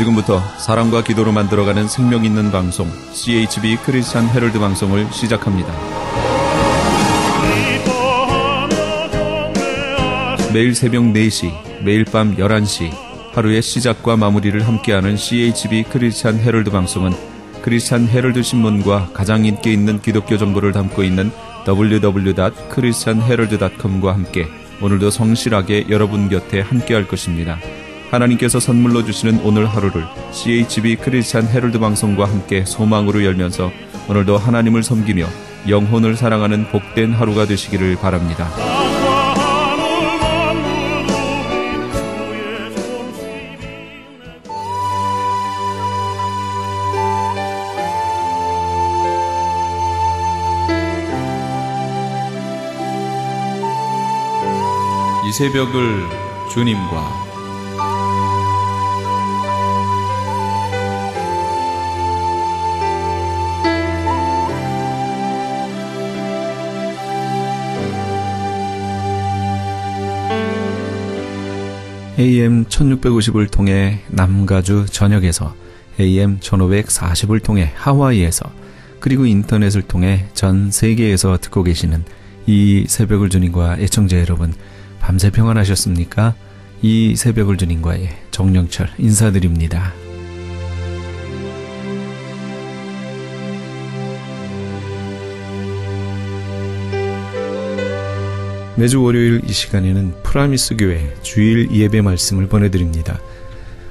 지금부터 사랑과 기도로 만들어가는 생명 있는 방송 CHB 크리스찬 헤럴드 방송을 시작합니다. 매일 새벽 4시, 매일 밤 11시 하루의 시작과 마무리를 함께하는 CHB 크리스찬 헤럴드 방송은 크리스찬 헤럴드 신문과 가장 인기 있는 기독교 정보를 담고 있는 www.christianherald.com과 함께 오늘도 성실하게 여러분 곁에 함께할 것입니다. 하나님께서 선물로 주시는 오늘 하루를 CHB 크리스찬 헤럴드 방송과 함께 소망으로 열면서 오늘도 하나님을 섬기며 영혼을 사랑하는 복된 하루가 되시기를 바랍니다. 이 새벽을 주님과 AM 1650을 통해 남가주 전역에서 AM 1540을 통해 하와이에서 그리고 인터넷을 통해 전 세계에서 듣고 계시는 이 새벽을 주님과 애청자 여러분 밤새 평안하셨습니까? 이 새벽을 주님과의 정령철 인사드립니다. 매주 월요일 이 시간에는 프라미스 교회 주일 예배 말씀을 보내드립니다.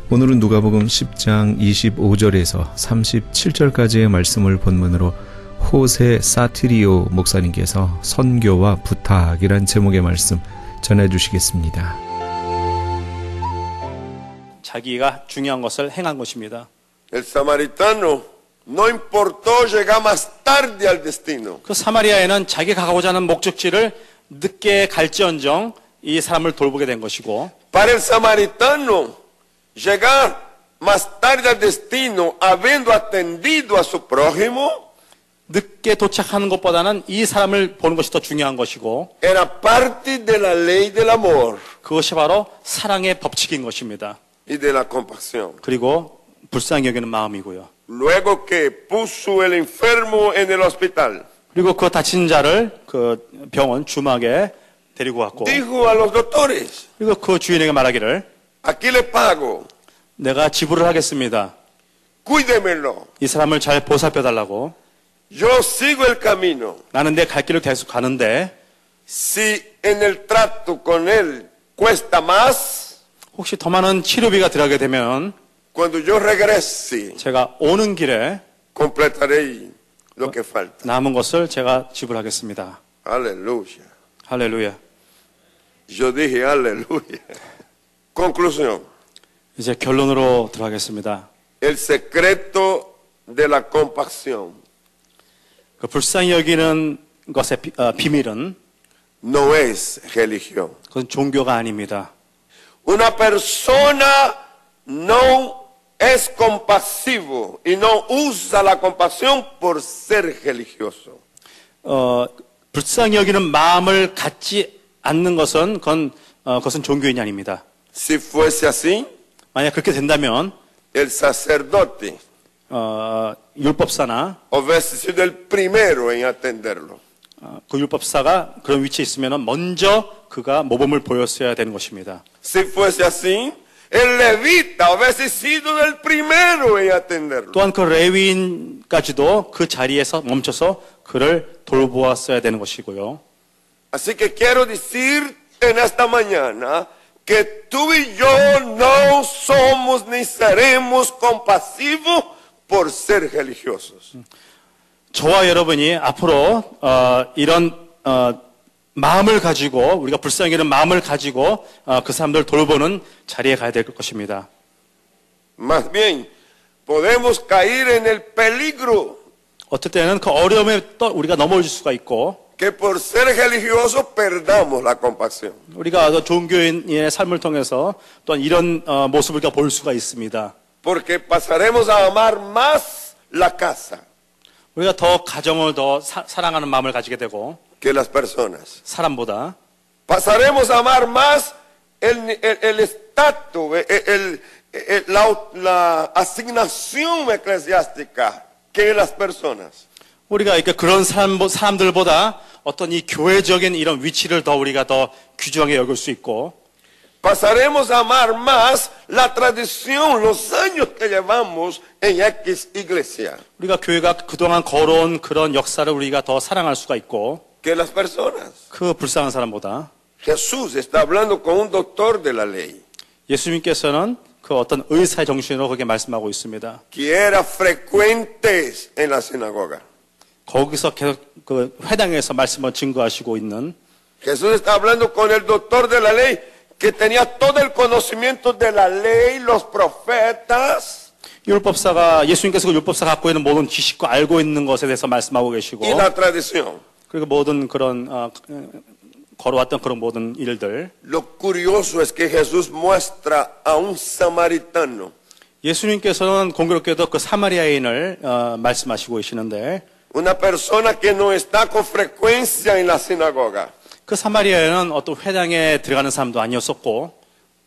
오늘은 누가복음 10장 25절에서 37절까지의 말씀을 본문으로 호세 사티리오 목사님께서 선교와 부탁이란 제목의 말씀 전해주시겠습니다. 자기가 중요한 것을 행한 것입니다. El samaritano no importó llegar más tarde al destino. 그 사마리아에는 자기가 가고자 하는 목적지를 늦게 갈지언정 이 사람을 돌보게 된 것이고 Para el samaritano, llegar más tarde al destino habiendo atendido a su prójimo 늦게 도착하는 것보다는 이 사람을 보는 것이 더 중요한 것이고 era parte de la ley del amor 그것이 바로 사랑의 법칙인 것입니다. y de la compasión. 그리고 불쌍히 여기는 마음이고요. Luego que puso el enfermo en el hospital, 그리고 그 다친 자를 그 병원 주막에 데리고 doctores, 그리고 그 주인에게 말하기를 내가 지불을 하겠습니다. 이 사람을 잘 보살펴 달라고. 나는 내 갈 길을 계속 가는데 혹시 더 많은 치료비가 들어가게 되면 제가 오는 길에 lo que falta. 남은 것을 제가 지불하겠습니다. Aleluya. 할렐루야. Yo dije aleluya. Conclusión. 이제 결론으로 들어가겠습니다. El secreto de la compasión 그 불쌍히 여기는 것의 비, 어, 비밀은 no es religión. 그건 종교가 아닙니다. Una persona no es compasivo y no usa la compasión por ser religioso. 어, 불쌍히 여기는 마음을 갖지 않는 것은 그건, 어, 그것은 종교인이 아닙니다. Si fuese así, 만약 그렇게 된다면 el sacerdote 어, 율법사나 hubiese sido el primero en atenderlo. 어, 그 율법사가 그런 위치에 있으면 먼저 그가 모범을 보였어야 되는 것입니다. Si fuese así, el levita hubiese sido el primero en atenderlo. 또한 그 레위인까지도 그 자리에서 멈춰서 그를 돌보았어야 되는 것이고요. Así que quiero decir en esta mañana que tú y yo no somos ni seremos compasivos por ser religiosos. 저와 여러분이 앞으로 어, 이런 어, 마음을 가지고 우리가 불쌍히 여기는 마음을 가지고 어, 그 사람들 돌보는 자리에 가야 될 것입니다. Más bien, podemos caer en el peligro 어떨 때는 그 어려움에 또 우리가 넘어질 수가 있고 que por ser religiosos perdamos la compasión. 우리가 또 종교인의 삶을 통해서 또한 이런 어, 모습을 우리가 볼 수가 있습니다. Porque pasaremos a amar más la casa 우리가 더 가정을 더 사, 사랑하는 마음을 가지게 되고 que las personas. 사람보다 Pasaremos a amar más el, el, el estatus, el, el- eh, la, la asignación eclesiástica que las personas. 우리가 이렇게 그런 사람, 사람들보다 어떤 이 교회적인 이런 위치를 더 우리가 더 귀중하게 여길 수 있고 Pasaremos a amar más la tradición, los años que llevamos en X iglesia 우리가 교회가 그동안 걸어온 그런 역사를 우리가 더 사랑할 수가 있고 que las personas. 그 불쌍한 사람보다 Jesús está hablando con un doctor de la ley 예수님께서는 그 어떤 의사의 정신으로 그렇게 말씀하고 있습니다. que era frecuentes en la sinagoga. 거기서 계속 그 회당에서 말씀을 증거하시고 있는 Jesús está hablando con el doctor de la ley que tenía todo el conocimiento de la ley, los profetas 율법사가 예수님께서 그 율법사 갖고 있는 모든 지식과 알고 있는 것에 대해서 말씀하고 계시고 y la tradición. 그리고 모든 그런 어, 걸어왔던 그런 모든 일들 Lo curioso es que Jesús muestra a un samaritano, 예수님께서는 공교롭게도 그 사마리아인을 어, 말씀하시고 계시는데 una persona que no está con frecuencia en la sinagoga, 그 사마리아인은 어떤 회당에 들어가는 사람도 아니었었고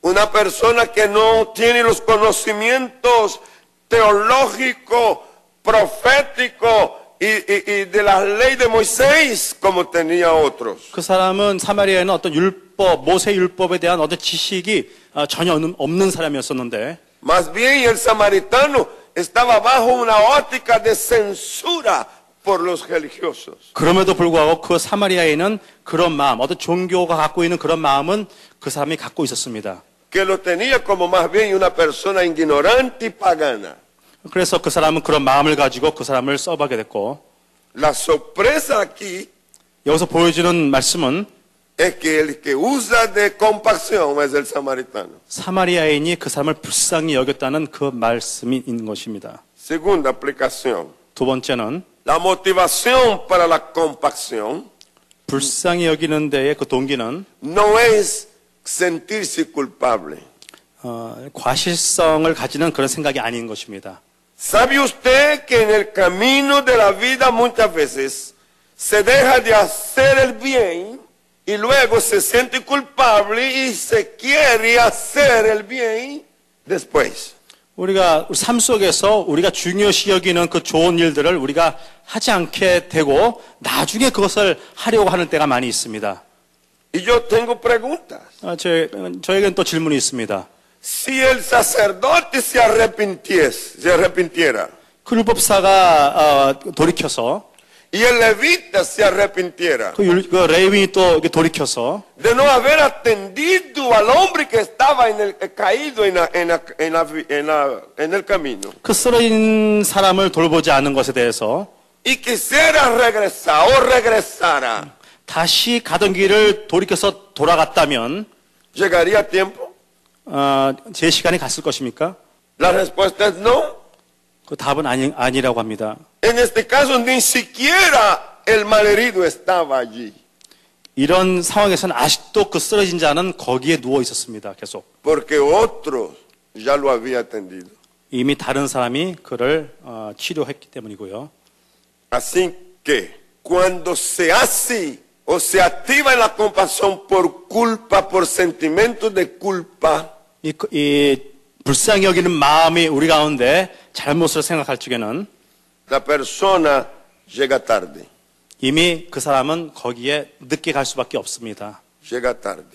una persona que no tiene los conocimientos teológicos, proféticos y, y- y de la ley de Moisés como tenía otros. 그 사람은 사마리아에는 어떤 율법, 모세 율법에 대한 어떤 지식이 어, 전혀 없는- 사람이었었는데 Más bien el samaritano estaba bajo una óptica de censura por los religiosos. 그럼에도 불구하고 그 사마리아에는 그런 마음, 어떤 종교가 갖고 있는 그런 마음은 그 사람이 갖고 있었습니다. que lo tenía como más bien una persona ignorante y pagana. 그래서 그 사람은 그런 마음을 가지고 그 사람을 써박게 됐고 La sorpresa aquí 여기서 보여주는 말씀은 es que el que usa de compasión es el samaritano. 사마리아인이 그 사람을 불쌍히 여겼다는 그 말씀이 있는 것입니다. Segunda aplicación. 두 번째는 La motivación para la compasión 불쌍히 여기는 데의 그 동기는 no es sentirse culpable. 어, 과실성을 가지는 그런 생각이 아닌 것입니다. ¿Sabe usted que en el camino de la vida muchas veces se deja de hacer el bien y luego se siente culpable y se quiere hacer el bien después? 우리가 삶 속에서 우리가 중요시 여기는 그 좋은 일들을 우리가 하지 않게 되고 나중에 그것을 하려고 하는 때가 많이 있습니다. Y yo tengo preguntas. 어, 저, 저에게는 또 질문이 있습니다. Si el sacerdote se arrepintiese, se arrepintiera 그 율법사가 어, 돌이켜서 y el levita se arrepintiera 그, 율- 그 레위인이 또 이렇게 돌이켜서 de no haber atendido al hombre que estaba en el, eh, caído en, la- en la- en la en la- en el camino 그 쓰러진 사람을 돌보지 않은 것에 대해서 y quisiera regresar o regresara, 다시 가던 길을 돌이켜서 돌아갔다면 ¿llegaría tiempo? 어, 제 시간이 갔을 것입니까? La respuesta es no. 그 답은 아니, 아니라고 합니다. En este caso ni siquiera el malherido estaba allí, 이런 상황에서는 아직도 그 쓰러진 자는 거기에 누워 있었습니다. 계속. porque otro ya lo había atendido. 이미 다른 사람이 그를 어, 치료했기 때문이고요. Así que cuando se hace o se activa en la compasión por culpa, por sentimientos de culpa, 이, 그- 이 불쌍히 여기는 마음이 우리 가운데 잘못을 생각할 적에는 la persona llega tarde, 이미 그 사람은 거기에 늦게 갈 수밖에 없습니다. llega tarde.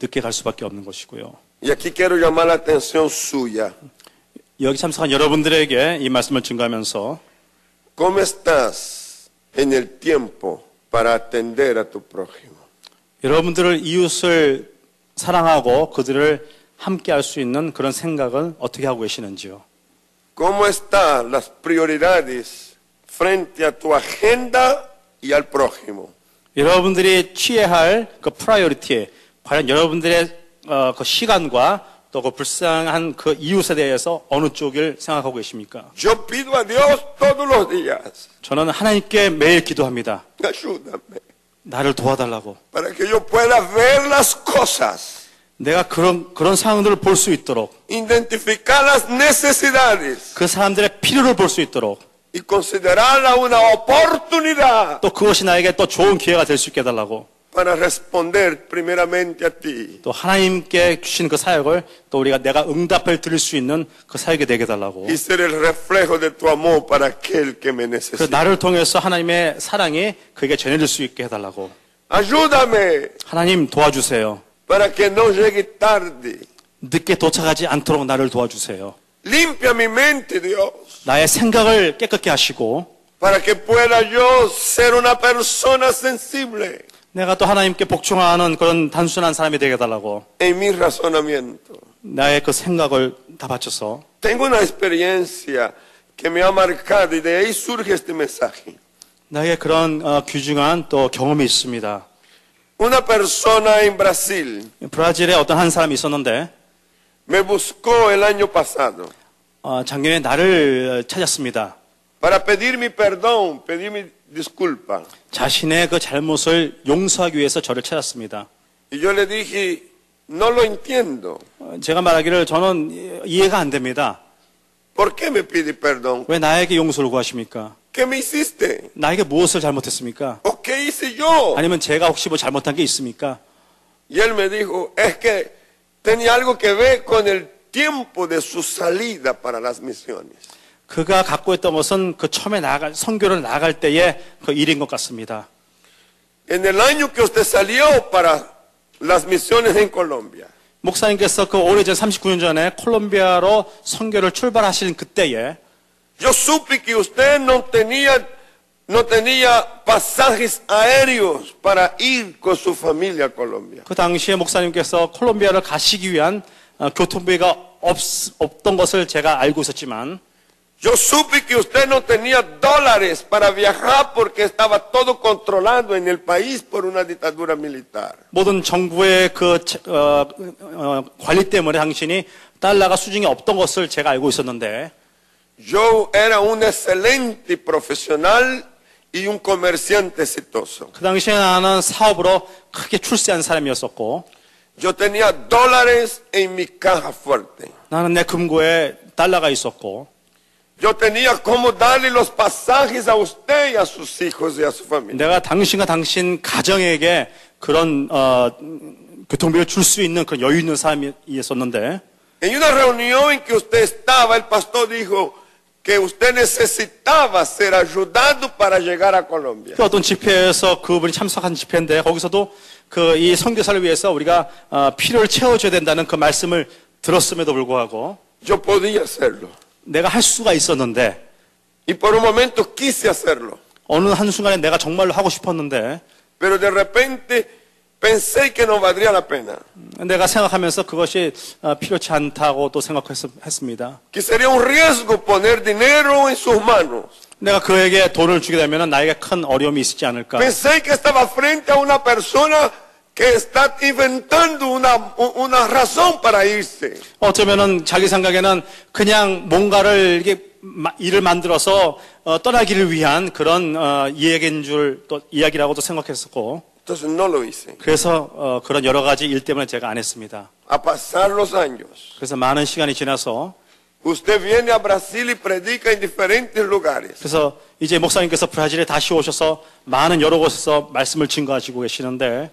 늦게 갈 수밖에 없는 것이고요. Y aquí quiero llamar la atención suya. 여기 참석한 여러분들에게 이 말씀을 증거하면서 ¿Cómo estás en el tiempo para atender a tu prójimo? 여러분들을 이웃을 사랑하고 그들을 함께 할 수 있는 그런 생각을 어떻게 하고 계시는지요? ¿Cómo están las prioridades frente a tu agenda y al prójimo? 여러분들이 취해야 할그 priority에 과연 여러분들의 어, 그 시간과 또 그 불쌍한 그 이웃에 대해서 어느 쪽을 생각하고 계십니까? 저는 하나님께 매일 기도합니다. 나를 도와달라고. 내가 그런 그런 상황들을 볼 수 있도록 그 사람들의 필요를 볼 수 있도록 또 그것이 나에게 또 좋은 기회가 될 수 있게 해달라고. Para responder primeramente a ti. 또 하나님께 주신 그 사역을 또 우리가 내가 응답을 드릴 수 있는 그 사역이 되게 해달라고. y ser el reflejo de tu amor para aquel que me 그 necesita. 나를 통해서 하나님의 사랑이 그에게 전해질 수 있게 해달라고. Ayúdame 하나님 도와주세요. para que no llegue tarde. 늦게 도착하지 않도록 나를 도와주세요. Limpia mi mente, Dios, 나의 생각을 깨끗게 하시고 para que pueda yo ser una persona sensible 내가 또 하나님께 복종하는 그런 단순한 사람이 되게 해달라고. en mi razonamiento. 나의 그 생각을 다 바쳐서 Tengo una experiencia que me ha marcado y de ahí surge este mensaje. 나에게 그런 어, 귀중한 또 경험이 있습니다. Una persona en Brasil 브라질에 어떤 한 사람이 있었는데 me buscó el año pasado 어, 작년에 나를 찾았습니다. para pedir mi perdón, pedir mi disculpa. 자신의 그 잘못을 용서하기 위해서 저를 찾았습니다. Y yo le dije, no lo entiendo. 어, 제가 말하기를 저는 이해가 안 됩니다. ¿Por qué me pide perdón? 왜 나에게 용서를 구하십니까? ¿Qué me hiciste? 나에게 무엇을 잘못했습니까? ¿O qué hice yo? 아니면 제가 혹시 뭐 잘못한 게 있습니까? Y él me dijo, es que tenía algo que ver con el tiempo de su salida para las misiones. 그가 갖고 있던 것은 그 처음에 나갈 선교를 나갈 때의 그 일인 것 같습니다. En el año que usted salió para las misiones en Colombia, 목사님께서 그 오래전 39년 전에 콜롬비아로 선교를 출발하신 그때에 yo supe que usted no tenía, no tenía pasajes aéreos para ir con su familia a Colombia. 그 당시에 목사님께서 콜롬비아를 가시기 위한 어, 교통비가 없, 없던 것을 제가 알고 있었지만 Yo supe que usted no tenía dólares para viajar porque estaba todo controlado en el país por una dictadura militar. 모든 정부의 그 차- 어, 어, 관리 때문에 당신이 달러가 수중에 없던 것을 제가 알고 있었는데 Yo era un excelente profesional y un comerciante exitoso. 그 당시에 나는 사업으로 크게 출세한 사람이었었고 Yo tenía dólares en mi caja fuerte. 나는 내 금고에 달러가 있었고 Yo tenía cómo darle los pasajes a usted y a sus hijos y a su familia. 내가 당신과 당신 가정에게 그런 어, 교통비를 줄 수 있는 그런 여유 있는 사람이었었는데 En una reunión en que usted estaba, el pastor dijo que usted necesitaba ser ayudado para llegar a Colombia. 또 어떤 집회에서 그분이 참석한 집회인데 거기서도 그 이 선교사를 위해서 우리가 어, 필요를 채워줘야 된다는 그 말씀을 들었음에도 불구하고 Yo podía hacerlo. 내가 할 수가 있었는데 Y por un momento quise hacerlo. 어느 한순간에 내가 정말로 하고 싶었는데 Pero de repente pensé que no valdría la pena. 내가 생각하면서 그것이 어, 필요치 않다고 또 생각했습니다. Que sería un riesgo poner dinero en sus manos. 내가 그에게 돈을 주게 되면 나에게 큰 어려움이 있지 않을까. Pensé que estaba frente a una persona que está inventando una, una razón para irse. 어쩌면은 자기 생각에는 그냥 뭔가를 이게 마- 일을 만들어서 어, 떠나기를 위한 그런 어, 이야기인 줄 또 이야기라고도 생각했었고 Entonces no lo hice. 그래서 어, 그런 여러 가지 일 때문에 제가 안 했습니다. A pasar los años, 그래서 많은 시간이 지나서 usted viene a Brasil y predica en diferentes lugares. 그래서 이제 목사님께서 브라질에 다시 오셔서 많은 여러 곳에서 말씀을 증거하시고 계시는데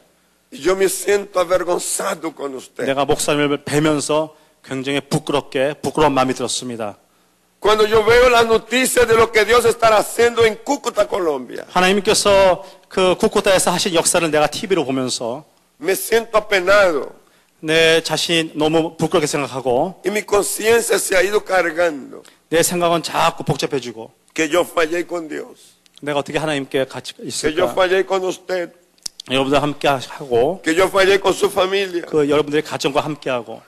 yo me siento avergonzado con usted. 내가 목사님을 뵈면서 굉장히 부끄럽게 부끄러운 마음이 들었습니다. Cuando yo veo las noticias de lo que Dios está haciendo en Cúcuta, Colombia, 하나님께서 그 쿠코타에서 하신 역사를 내가 TV로 보면서 me siento apenado 내 자신이 너무 부끄럽게 생각하고 y mi conciencia se ha ido cargando 내 생각은 자꾸 복잡해지고 que yo fallé con Dios, 내가 어떻게 하나님께 같이 que yo 있을까? fallé con usted, 여러분들 함께 하고 que yo fallé con su familia. 그 여러분들의 가정과 함께 하고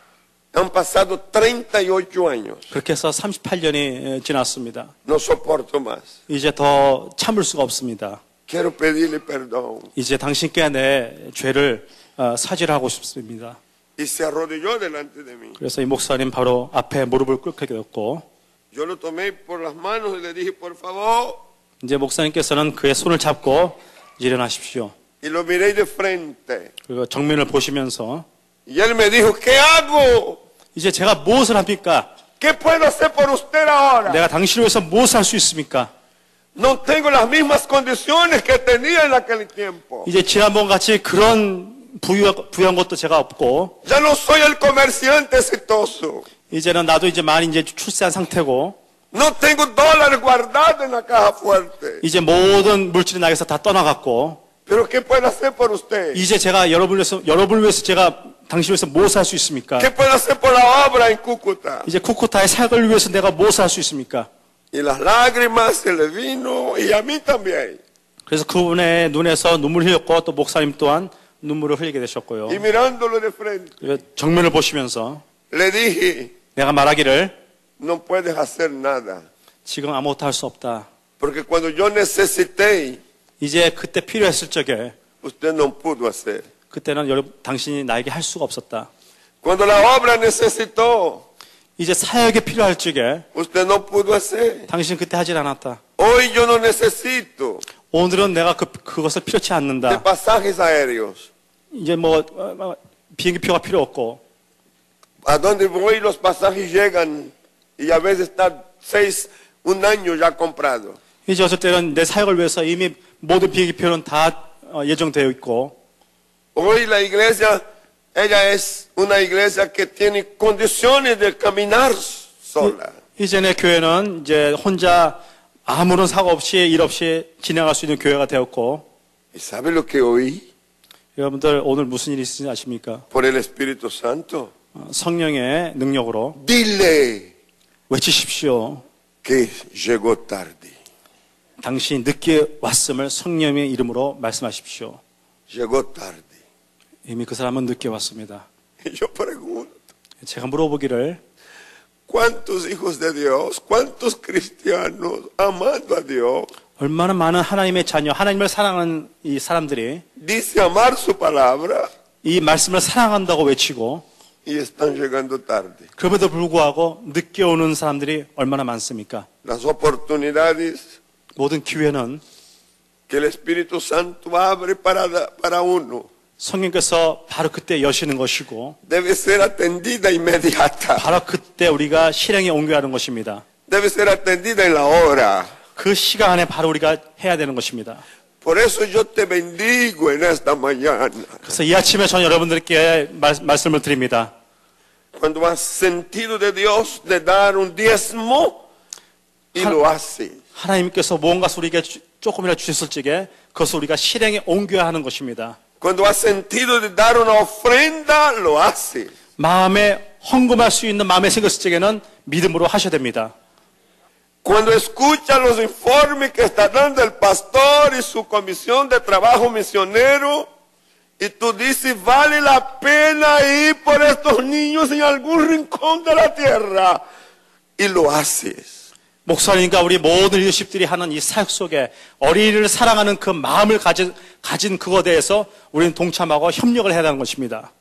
Han pasado 38 años. 그렇게 해서 38년이 지났습니다. No soporto más. 이제 더 참을 수가 없습니다. Quiero pedirle perdón. 이제 당신께 내 죄를 어, 사죄하고 싶습니다. Y se arrodilló delante de mí. 그래서 이 목사님 바로 앞에 무릎을 꿇게 되었고 Yo lo tomé por las manos y le dije, por favor. 이제 목사님께서는 그의 손을 잡고 일어나십시오. Y lo miré de frente. 그리고 정면을 보시면서 Y él me dijo, ¿qué hago? 이제 제가 무엇을 합니까? ¿Qué puedo hacer por usted ahora? 내가 당신을 위해서 무엇을 할 수 있습니까? No tengo las mismas condiciones que tenía en aquel tiempo. 이제 지난번 같이 그런 부유, 부유한 것도 제가 없고, Ya no soy el comerciante exitoso. 이제는 나도 이제 많이 이제 출세한 상태고, No tengo dólares guardados en la caja fuerte. 이제 모든 물질이 나에게서 다 떠나갔고, Pero ¿qué puede hacer por usted? 이제 제가 여러분을 위해서, 여러분을 위해서 제가 당신을 위해서 무엇을 할수 있습니까? ¿Qué puede hacer por la obra en Cúcuta? 이제 쿠쿠타의 사역을 위해서 내가 무엇을 할수 있습니까? Y las lágrimas se le vino y a mí también. 그래서 그분의 눈에서 눈물 흘렸고 또 목사님 또한 눈물을 흘리게 되셨고요. Y mirándolo de frente, 정면을 보시면서 le dije, 내가 말하기를 no puedes hacer nada. 지금 아무것도 할 수 없다. Porque cuando yo necesité, 이제 그때 필요했을 적에 usted no pudo hacer. 그때는 여러분 당신이 나에게 할 수가 없었다. Cuando la obra necesitó, 이제 사역이 필요할 적에 usted no pudo hacer. 당신 그때 하질 않았다. Hoy yo no necesito 오늘은 내가 그, 그것을 필요치 de 않는다. pasajes aéreos. 이제 뭐 어, 어, 비행기표가 필요 없고 A donde voy los pasajes llegan y a veces está seis, un año ya comprado. 이제 어쩔 때는 내 사역을 위해서 이미 모든 비행기표는 다 어, 예정되어 있고 Hoy la iglesia, ella es una iglesia que tiene condiciones de caminar sola. 이전에 교회는 이제 혼자 아무런 사고 없이 일 없이 진행할 수 있는 교회가 되었고 ¿Y sabe lo que oí? 여러분들 오늘 무슨 일이 있으신지 아십니까? Por el Espíritu Santo. 어, 성령의 능력으로 Dile 외치십시오. que llegó tarde. 당신이 늦게 왔음을 성령의 이름으로 말씀하십시오. Llegó tarde. 이미 그 사람은 늦게 왔습니다. Yo pregunto, 제가 물어보기를 ¿cuántos hijos de Dios, cuántos cristianos amando a Dios, 얼마나 많은 하나님의 자녀, 하나님을 사랑하는 이 사람들이 dice amar su palabra 이 말씀을 사랑한다고 외치고 y están llegando tarde? 그럼에도 불구하고 늦게 오는 사람들이 얼마나 많습니까? Las oportunidades 모든 기회는 que el Espíritu Santo abre para, para uno 성령께서 바로 그때 여시는 것이고 debe ser atendida inmediata. 바로 그때 우리가 실행에 옮겨야 하는 것입니다. Debe ser atendida en la hora. 그 시간에 바로 우리가 해야 되는 것입니다. Por eso yo te bendigo en esta mañana. 그래서 이 아침에 저는 여러분들께 말, 말씀을 드립니다. Cuando has sentido de Dios de dar un diezmo y Ha- lo haces. 하나님께서 무언가 우리에게 주- 조금이라도 주셨을 적에 그것을 우리가 실행에 옮겨야 하는 것입니다. Cuando has sentido de dar una ofrenda, lo haces. 마음에 헌금할 수 있는 마음에 생겼을 적에는 믿음으로 하셔야 됩니다. Cuando escuchas los informes que está dando el pastor y su comisión de trabajo misionero, y tú dices, vale la pena ir por estos niños en algún rincón de la tierra, y lo haces. 목사님과 우리 모든 리더십들이 하는 이 사역 속에 어린이를 사랑하는 그 마음을 가진, 가진 그거에 대해서 우리는 동참하고 협력을 해야 하는 것입니다.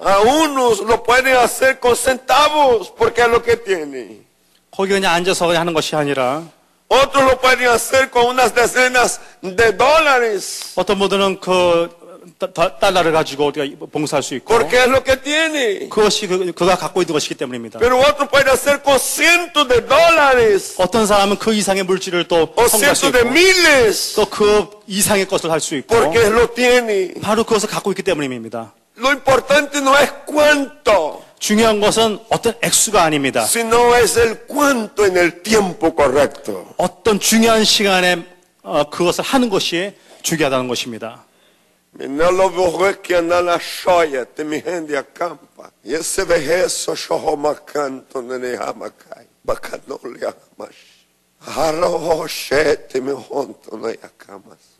A unos lo pueden hacer con centavos porque es lo que tienen. 거기 그냥 앉아서 그냥 하는 것이 아니라 Otros lo pueden hacer con unas decenas de dólares 어떤 분들은 그 달러를 가지고 우리가 봉사할 수 있고 porque es lo que tienen. 그것이 그, 그가 갖고 있는 것이기 때문입니다. Pero otros pueden hacer con cientos de dólares 어떤 사람은 그 이상의 물질을 또 o 성공할 수 cientos de 있고 miles 또그 이상의 것을 할 수 있고 porque lo tienen. 바로 그것을 갖고 있기 때문입니다. Lo importante no es cuánto, 중요한 것은 어떤 액수가 아닙니다. sino es el cuánto en el tiempo correcto. 어떤 중요한 시간에 어, 그것을 하는 것이 중요하다는 것입니다. No lo veo que anda la shoya, te mi gente acampa. Y ese vejezo shoho macanto nene hamakai. Bacanole amash. Haro shete me honto no yakamas.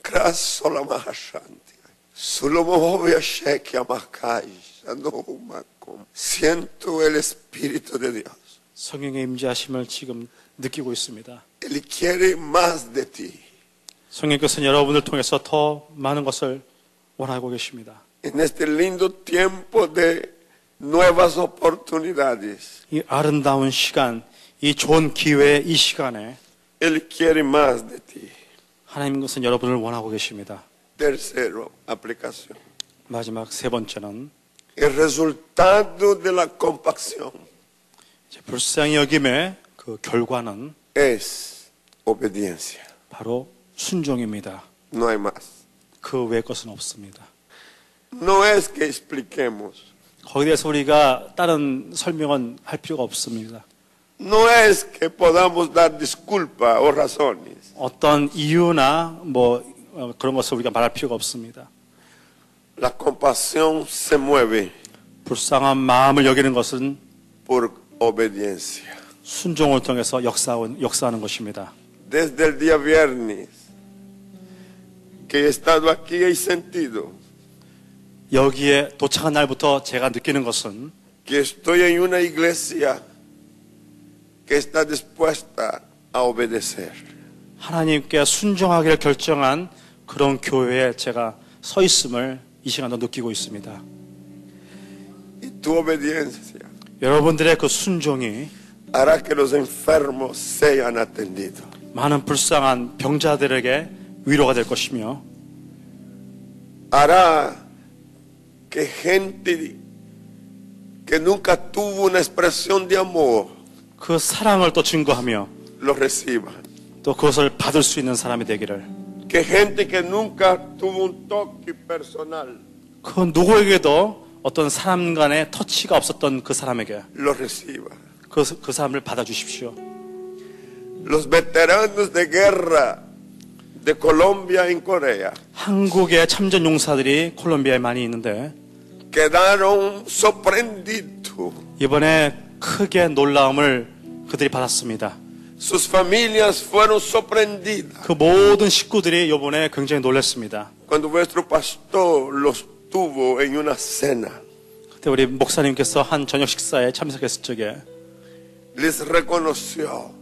Kraso la mahashanti. Sulomo hobia sheki amakai. Ando makom. Siento el Espíritu de Dios. 성령의 임재하심을 지금 느끼고 있습니다. Él quiere más de ti. 성령께서는 여러분을 통해서 더 많은 것을 원하고 계십니다. En este lindo tiempo de nuevas oportunidades. 이 아름다운 시간, 이 좋은 기회, 이 시간에 Él quiere más de ti. 하나님께서는 여러분을 원하고 계십니다. Tercero, aplicación. 마지막 세 번째는 El resultado de la compasión 불쌍히 여김의 그 결과는 es Obediencia. 바로 순종입니다. No hay más. 그 외의 것은 없습니다. No es que expliquemos. 거기에 대해서 우리가 다른 설명은 할 필요가 없습니다. No es que podamos dar disculpas o razones. 어떤 이유나 뭐 어, 그런 것을 우리가 말할 필요가 없습니다. La compasión se mueve 불쌍한 마음을 여기는 것은 por obediencia. 순종을 통해서 역사하는, 역사하는 것입니다. Desde el día viernes que he estado aquí he sentido 여기에 도착한 날부터 제가 느끼는 것은 que estoy en una iglesia que está dispuesta a obedecer. 하나님께 순종하기를 결정한 그런 교회에 제가 서 있음을 이 시간도 느끼고 있습니다. Y tu obediencia 여러분들의 그 순종이 hará que los enfermos sean atendidos. 많은 불쌍한 병자들에게 위로가 될 것이며 Hará que gente que nunca tuvo una expresión de amor 그 사랑을 또 증거하며 lo reciban. 또 그것을 받을 수 있는 사람이 되기를 Que gente que nunca tuvo un toque personal 그 누구에게도 어떤 사람 간의 터치가 없었던 그 사람에게 lo reciba. 그, 그 사람을 받아주십시오. Los veteranos de guerra de Colombia en Corea 한국의 참전 용사들이 콜롬비아에 많이 있는데 quedaron sorprendidos. 이번에 크게 놀라움을 그들이 받았습니다. Sus familias fueron sorprendidas 그 모든 식구들이 이번에 굉장히 놀랐습니다. cuando vuestro pastor los tuvo en una cena. 그때 우리 목사님께서 한 저녁 식사에 참석했을 적에 Les reconoció,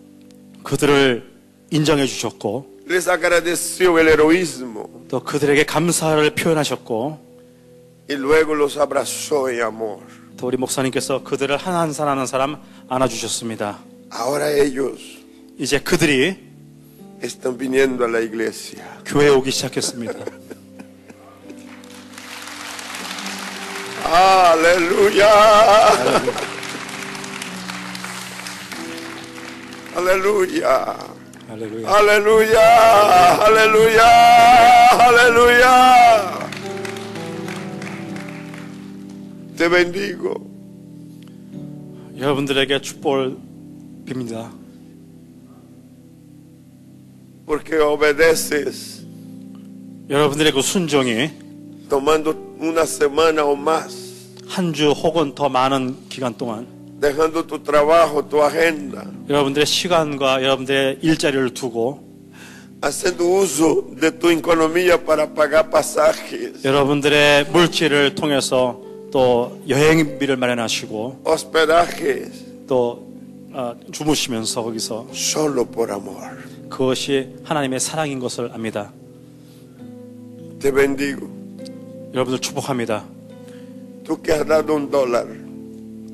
그들을 인정해 주셨고 les agradeció el heroísmo 또 그들에게 감사를 표현하셨고 y luego los abrazó en amor. 또 우리 목사님께서 그들을 하나한 사람 한 사람 안아주셨습니다. Ahora ellos 이제 그들이 están viniendo a la iglesia. 교회에 오기 시작했습니다. Aleluya. Aleluya. 할렐루야. Aleluya. Aleluya. Aleluya. Te bendigo. 여러분들에게 축복을 빕니다. Porque obedeces 여러분들의 그 순종이 tomando una semana o más, 한 주 혹은 더 많은 기간 동안 dejando tu trabajo, tu agenda, 여러분들의 시간과 여러분들의 일자리를 두고 haciendo uso de tu economía para pagar pasajes, 여러분들의 물질을 통해서 또 여행비를 마련하시고 hospedajes, 또 어, 주무시면서 거기서 solo por amor. 그것이 하나님의 사랑인 것을 압니다. Te bendigo. 여러분들 축복합니다. Tú que has dado un dólar,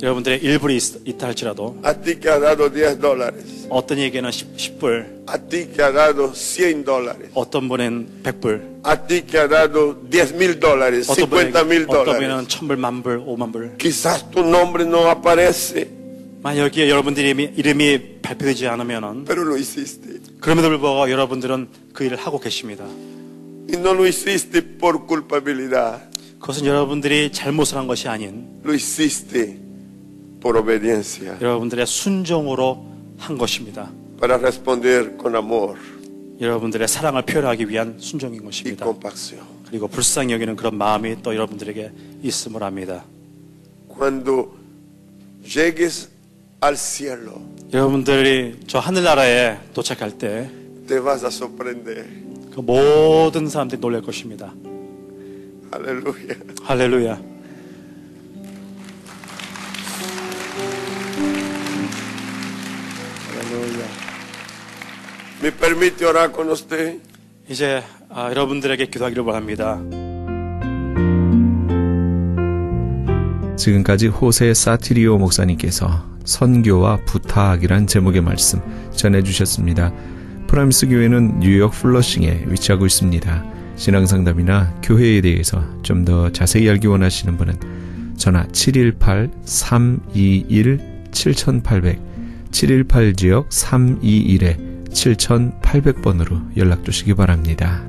여러분들의 일불이 있, 있다 할지라도 a ti que has dado 10 dólares, 어떤 이에게는 10, 불 a ti que has dado 100 dólares, 어떤 분은 100불, a ti que has dado 10 mil dólares, 어떤 50 mil 분에게, 어떤 dólares. 분은 1000불, 만불, 5만불. Quizás tu nombre no aparece, 만약 여기에 여러분들의 이름이, 이름이 발표되지 않으면은 pero lo hiciste. 그럼에도 불구하고 여러분들은 그 일을 하고 계십니다. Y no lo hiciste por culpabilidad, 그것은 여러분들이 잘못을 한 것이 아닌 lo hiciste por obediencia, 여러분들의 순종으로 한 것입니다. para responder con amor 여러분들의 사랑을 표현하기 위한 순종인 y 것입니다. compasión. 그리고 불쌍히 여기는 그런 마음이 또 여러분들에게 있음을 압니다. Cuando llegues al cielo, 여러분들이 저 하늘나라에 도착할 때그 te vas a sorprender. 모든 사람들이 놀랄 것입니다. Aleluya. 할렐루야. 할렐루야. ¿Me permite orar con usted? 이제 아, 여러분들에게 기도하기를 바랍니다. 지금까지 호세 사티리오 목사님께서 선교와 부탁이란 제목의 말씀 전해주셨습니다. 프라임스 교회는 뉴욕 플러싱에 위치하고 있습니다. 신앙상담이나 교회에 대해서 좀 더 자세히 알기 원하시는 분은 전화 718-321-7800 718 지역 321에 7800번으로 연락 주시기 바랍니다.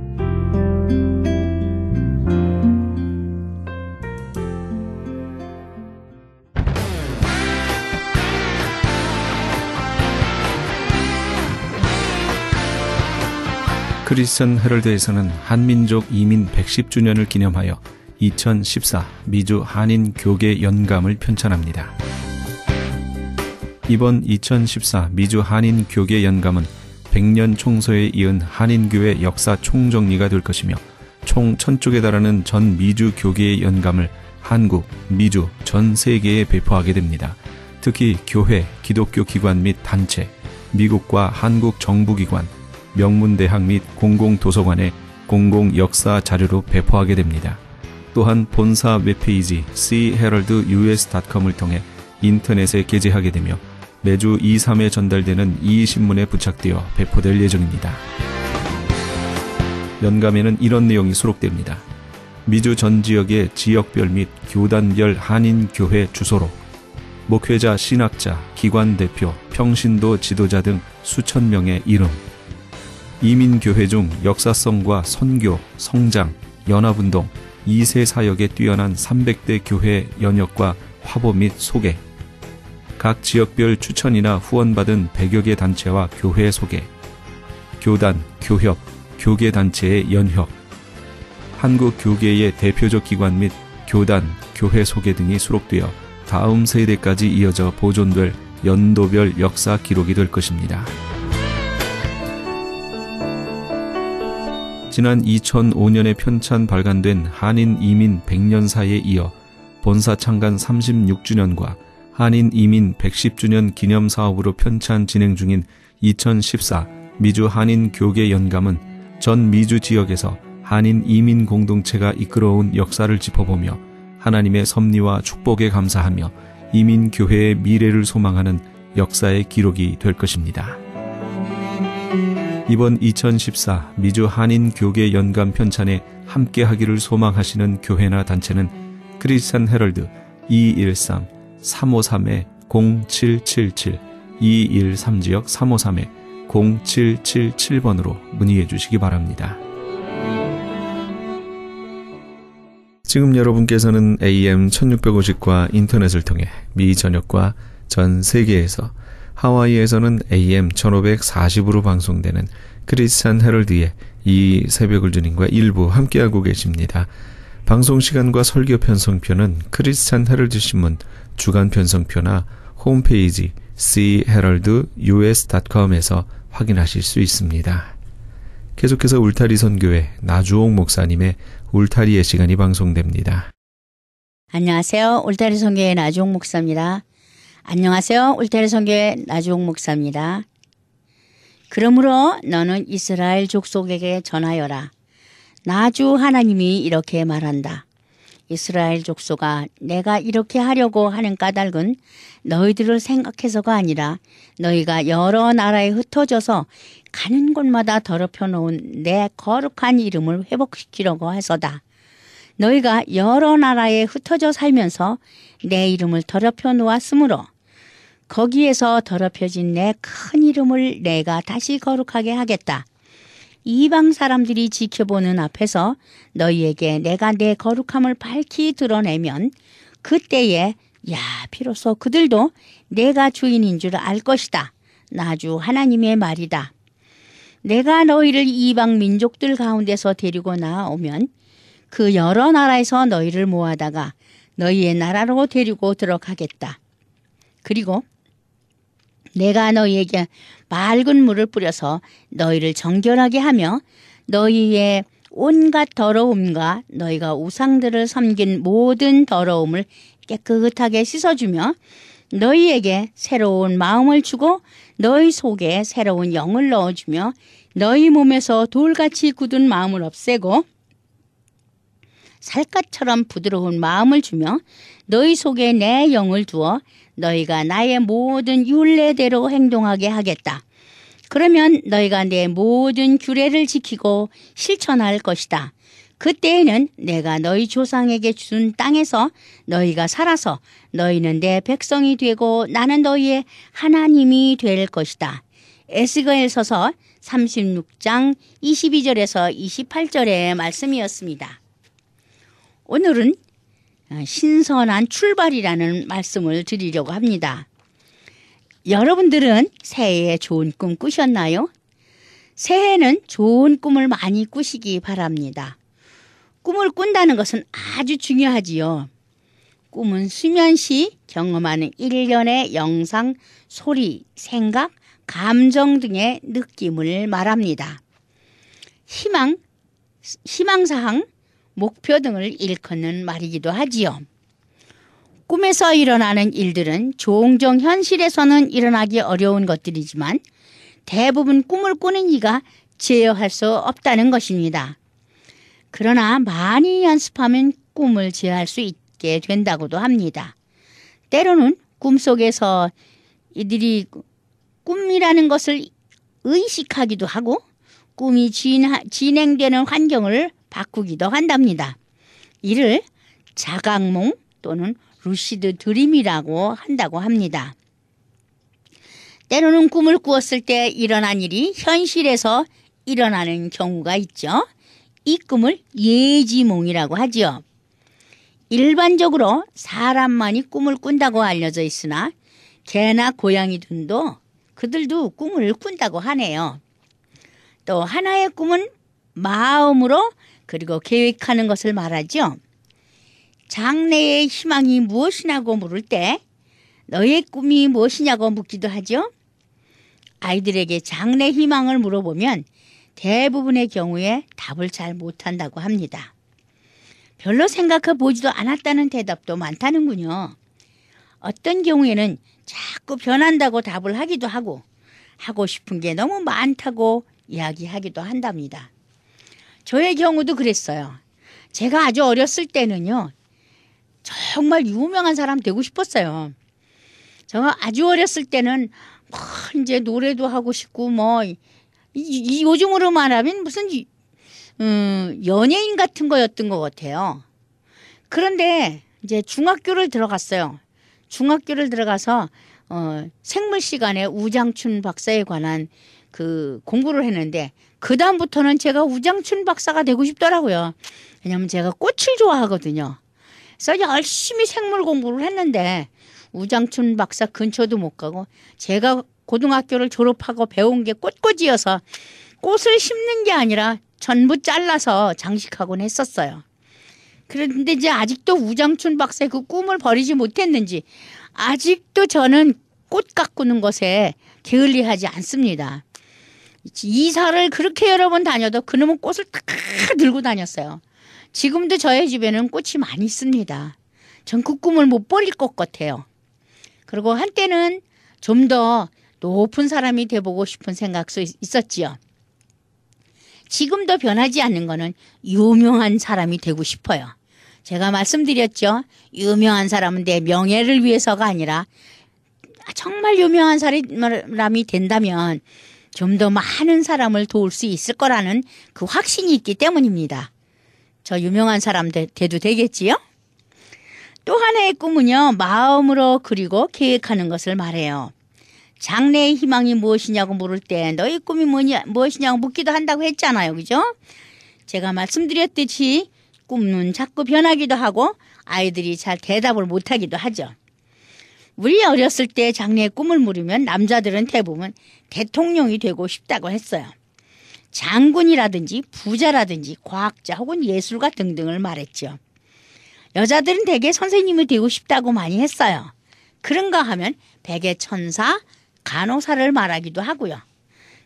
크리스천 헤럴드에서는 한민족 이민 110주년을 기념하여 2014 미주 한인 교계 연감을 편찬합니다. 이번 2014 미주 한인 교계 연감은 100년 총서에 이은 한인교회 역사 총정리가 될 것이며 총 1000쪽에 달하는 전 미주 교계의 연감을 한국, 미주, 전 세계에 배포하게 됩니다. 특히 교회, 기독교 기관 및 단체, 미국과 한국 정부기관, 명문대학 및 공공도서관에 공공 역사 자료로 배포하게 됩니다. 또한 본사 웹페이지 cheheraldus.com을 통해 인터넷에 게재하게 되며 매주 2, 3회 전달되는 이 신문에 부착되어 배포될 예정입니다. 연감에는 이런 내용이 수록됩니다. 미주 전 지역의 지역별 및 교단별 한인교회 주소로 목회자, 신학자, 기관 대표, 평신도 지도자 등 수천 명의 이름, 이민교회 중 역사성과 선교, 성장, 연합운동, 2세 사역에 뛰어난 300대 교회 연역과 화보 및 소개, 각 지역별 추천이나 후원받은 100여 개 단체와 교회 소개, 교단, 교협, 교계단체의 연협, 한국 교계의 대표적 기관 및 교단, 교회 소개 등이 수록되어 다음 세대까지 이어져 보존될 연도별 역사 기록이 될 것입니다. 지난 2005년에 편찬 발간된 한인 이민 100년 사에 이어 본사 창간 36주년과 한인 이민 110주년 기념 사업으로 편찬 진행 중인 2014 미주 한인 교계 연감은 전 미주 지역에서 한인 이민 공동체가 이끌어온 역사를 짚어보며 하나님의 섭리와 축복에 감사하며 이민 교회의 미래를 소망하는 역사의 기록이 될 것입니다. 이번 2014 미주 한인 교계 연감 편찬에 함께 하기를 소망하시는 교회나 단체는 크리스찬 헤럴드 213 353-0777 213지역 353-0777번으로 문의해 주시기 바랍니다. 지금 여러분께서는 AM 1650과 인터넷을 통해 미 전역과 전 세계에서 하와이에서는 AM 1540으로 방송되는 크리스찬 헤럴드의 이 새벽을 주님과 일부 함께하고 계십니다. 방송 시간과 설교 편성표는 크리스찬 헤럴드 신문 주간 편성표나 홈페이지 cheheraldus.com에서 확인하실 수 있습니다. 계속해서 울타리 선교회 나주옥 목사님의 울타리의 시간이 방송됩니다. 안녕하세요. 울타리 선교회 나주옥 목사입니다. 안녕하세요. 울타리 선교회 나주옥 목사입니다. 그러므로 너는 이스라엘 족속에게 전하여라. 나주 하나님이 이렇게 말한다. 이스라엘 족속아 내가 이렇게 하려고 하는 까닭은 너희들을 생각해서가 아니라 너희가 여러 나라에 흩어져서 가는 곳마다 더럽혀 놓은 내 거룩한 이름을 회복시키려고 해서다. 너희가 여러 나라에 흩어져 살면서 내 이름을 더럽혀 놓았으므로 거기에서 더럽혀진 내 큰 이름을 내가 다시 거룩하게 하겠다. 이방 사람들이 지켜보는 앞에서 너희에게 내가 내 거룩함을 밝히 드러내면 그때에 야 비로소 그들도 내가 주인인 줄 알 것이다. 나 주 하나님의 말이다. 내가 너희를 이방 민족들 가운데서 데리고 나오면 그 여러 나라에서 너희를 모아다가 너희의 나라로 데리고 들어가겠다. 그리고 내가 너희에게 맑은 물을 뿌려서 너희를 정결하게 하며 너희의 온갖 더러움과 너희가 우상들을 섬긴 모든 더러움을 깨끗하게 씻어주며 너희에게 새로운 마음을 주고 너희 속에 새로운 영을 넣어주며 너희 몸에서 돌같이 굳은 마음을 없애고 살갗처럼 부드러운 마음을 주며 너희 속에 내 영을 두어 너희가 나의 모든 윤례대로 행동하게 하겠다. 그러면 너희가 내 모든 규례를 지키고 실천할 것이다. 그때에는 내가 너희 조상에게 준 땅에서 너희가 살아서 너희는 내 백성이 되고 나는 너희의 하나님이 될 것이다. 에스겔 서서 36장 22절에서 28절의 말씀이었습니다. 오늘은 신선한 출발이라는 말씀을 드리려고 합니다. 여러분들은 새해에 좋은 꿈 꾸셨나요? 새해는 좋은 꿈을 많이 꾸시기 바랍니다. 꿈을 꾼다는 것은 아주 중요하지요. 꿈은 수면 시 경험하는 일련의 영상, 소리, 생각, 감정 등의 느낌을 말합니다. 희망, 희망사항, 목표 등을 일컫는 말이기도 하지요. 꿈에서 일어나는 일들은 종종 현실에서는 일어나기 어려운 것들이지만 대부분 꿈을 꾸는 이가 제어할 수 없다는 것입니다. 그러나 많이 연습하면 꿈을 제어할 수 있게 된다고도 합니다. 때로는 꿈속에서 이들이 꿈이라는 것을 의식하기도 하고 꿈이 진행되는 환경을 바꾸기도 한답니다. 이를 자각몽 또는 lucid dream이라고 한다고 합니다. 때로는 꿈을 꾸었을 때 일어난 일이 현실에서 일어나는 경우가 있죠. 이 꿈을 예지몽이라고 하지요. 일반적으로 사람만이 꿈을 꾼다고 알려져 있으나 개나 고양이 등도 그들도 꿈을 꾼다고 하네요. 또 하나의 꿈은 마음으로 그리고 계획하는 것을 말하죠. 장래의 희망이 무엇이냐고 물을 때 너의 꿈이 무엇이냐고 묻기도 하죠. 아이들에게 장래 희망을 물어보면 대부분의 경우에 답을 잘 못한다고 합니다. 별로 생각해 보지도 않았다는 대답도 많다는군요. 어떤 경우에는 자꾸 변한다고 답을 하기도 하고 하고 싶은 게 너무 많다고 이야기하기도 한답니다. 저의 경우도 그랬어요. 제가 아주 어렸을 때는요. 정말 유명한 사람 되고 싶었어요. 제가 아주 어렸을 때는 뭐 이제 노래도 하고 싶고 뭐 이, 이 요즘으로 말하면 무슨 음, 연예인 같은 거였던 것 같아요. 그런데 이제 중학교를 들어갔어요. 중학교를 들어가서 어, 생물 시간에 우장춘 박사에 관한 그 공부를 했는데 그 다음부터는 제가 우장춘 박사가 되고 싶더라고요. 왜냐하면 제가 꽃을 좋아하거든요. 그래서 열심히 생물 공부를 했는데 우장춘 박사 근처도 못 가고 제가 고등학교를 졸업하고 배운 게 꽃꽂이여서 꽃을 심는 게 아니라 전부 잘라서 장식하곤 했었어요. 그런데 이제 아직도 우장춘 박사의 그 꿈을 버리지 못했는지 아직도 저는 꽃 가꾸는 것에 게을리하지 않습니다. 이사를 그렇게 여러 번 다녀도 그놈은 꽃을 다 들고 다녔어요. 지금도 저의 집에는 꽃이 많이 있습니다. 전 그 꿈을 못 버릴 것 같아요. 그리고 한때는 좀 더 높은 사람이 돼보고 싶은 생각도 있었지요. 지금도 변하지 않는 거는 유명한 사람이 되고 싶어요. 제가 말씀드렸죠. 유명한 사람은 내 명예를 위해서가 아니라 정말 유명한 사람이 된다면 좀 더 많은 사람을 도울 수 있을 거라는 그 확신이 있기 때문입니다. 저 유명한 사람 돼도 되겠지요? 또 하나의 꿈은요, 마음으로 그리고 계획하는 것을 말해요. 장래의 희망이 무엇이냐고 물을 때 너희 꿈이 뭐냐, 무엇이냐고 묻기도 한다고 했잖아요. 그죠? 제가 말씀드렸듯이 꿈은 자꾸 변하기도 하고 아이들이 잘 대답을 못하기도 하죠. 우리 어렸을 때 장래의 꿈을 물으면 남자들은 대부분 대통령이 되고 싶다고 했어요. 장군이라든지 부자라든지 과학자 혹은 예술가 등등을 말했죠. 여자들은 대개 선생님이 되고 싶다고 많이 했어요. 그런가 하면 백의 천사, 간호사를 말하기도 하고요.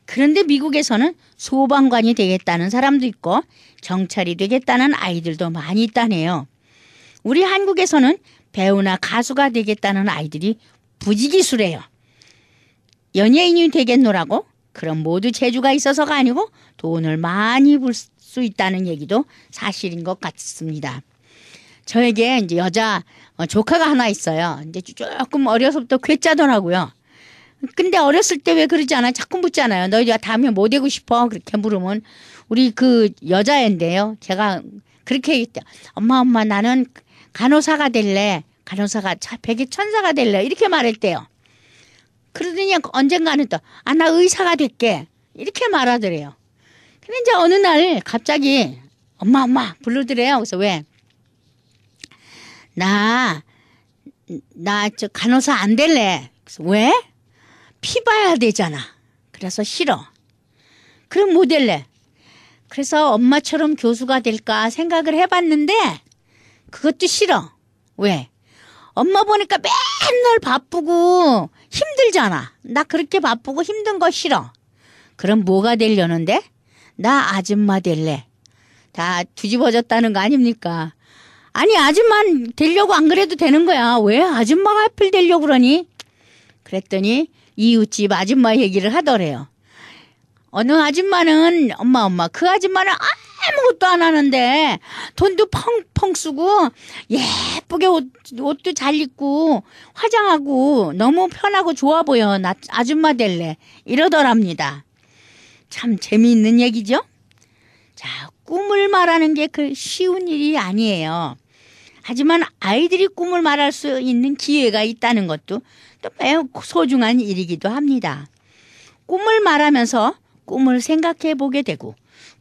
그런데 미국에서는 소방관이 되겠다는 사람도 있고 경찰이 되겠다는 아이들도 많이 있다네요. 우리 한국에서는 배우나 가수가 되겠다는 아이들이 부지기수래요. 연예인이 되겠노라고? 그럼 모두 재주가 있어서가 아니고 돈을 많이 벌 수 있다는 얘기도 사실인 것 같습니다. 저에게 이제 여자 어, 조카가 하나 있어요. 이제 조금 어려서부터 괴짜더라고요. 근데 어렸을 때 왜 그러지 않아요? 자꾸 묻잖아요. 너희가 다음에 뭐 되고 싶어? 그렇게 물으면 우리 그 여자애인데요. 제가 그렇게 얘기했대. 엄마 엄마 나는 간호사가 될래. 간호사가 백의 천사가 될래. 이렇게 말했대요. 그러더니 언젠가는 또, 아, 나 의사가 될게. 이렇게 말하더래요. 근데 이제 어느 날 갑자기 엄마, 엄마 부르더래요. 그래서 왜? 나, 나 저 간호사 안 될래. 그래서 왜? 피 봐야 되잖아. 그래서 싫어. 그럼 뭐 될래? 그래서 엄마처럼 교수가 될까 생각을 해봤는데 그것도 싫어. 왜? 엄마 보니까 맨날 바쁘고 힘들잖아. 나 그렇게 바쁘고 힘든 거 싫어. 그럼 뭐가 되려는데? 나 아줌마 될래. 다 뒤집어졌다는 거 아닙니까? 아니 아줌마 되려고 안 그래도 되는 거야. 왜 아줌마가 하필 되려고 그러니? 그랬더니 이웃집 아줌마 얘기를 하더래요. 어느 아줌마는 엄마 엄마 그 아줌마는 아 무것도 안 하는데 돈도 펑펑 쓰고 예쁘게 옷, 옷도 잘 입고 화장하고 너무 편하고 좋아 보여 나 아줌마 될래 이러더랍니다. 참 재미있는 얘기죠? 자 꿈을 말하는 게 그 쉬운 일이 아니에요. 하지만 아이들이 꿈을 말할 수 있는 기회가 있다는 것도 또 매우 소중한 일이기도 합니다. 꿈을 말하면서 꿈을 생각해 보게 되고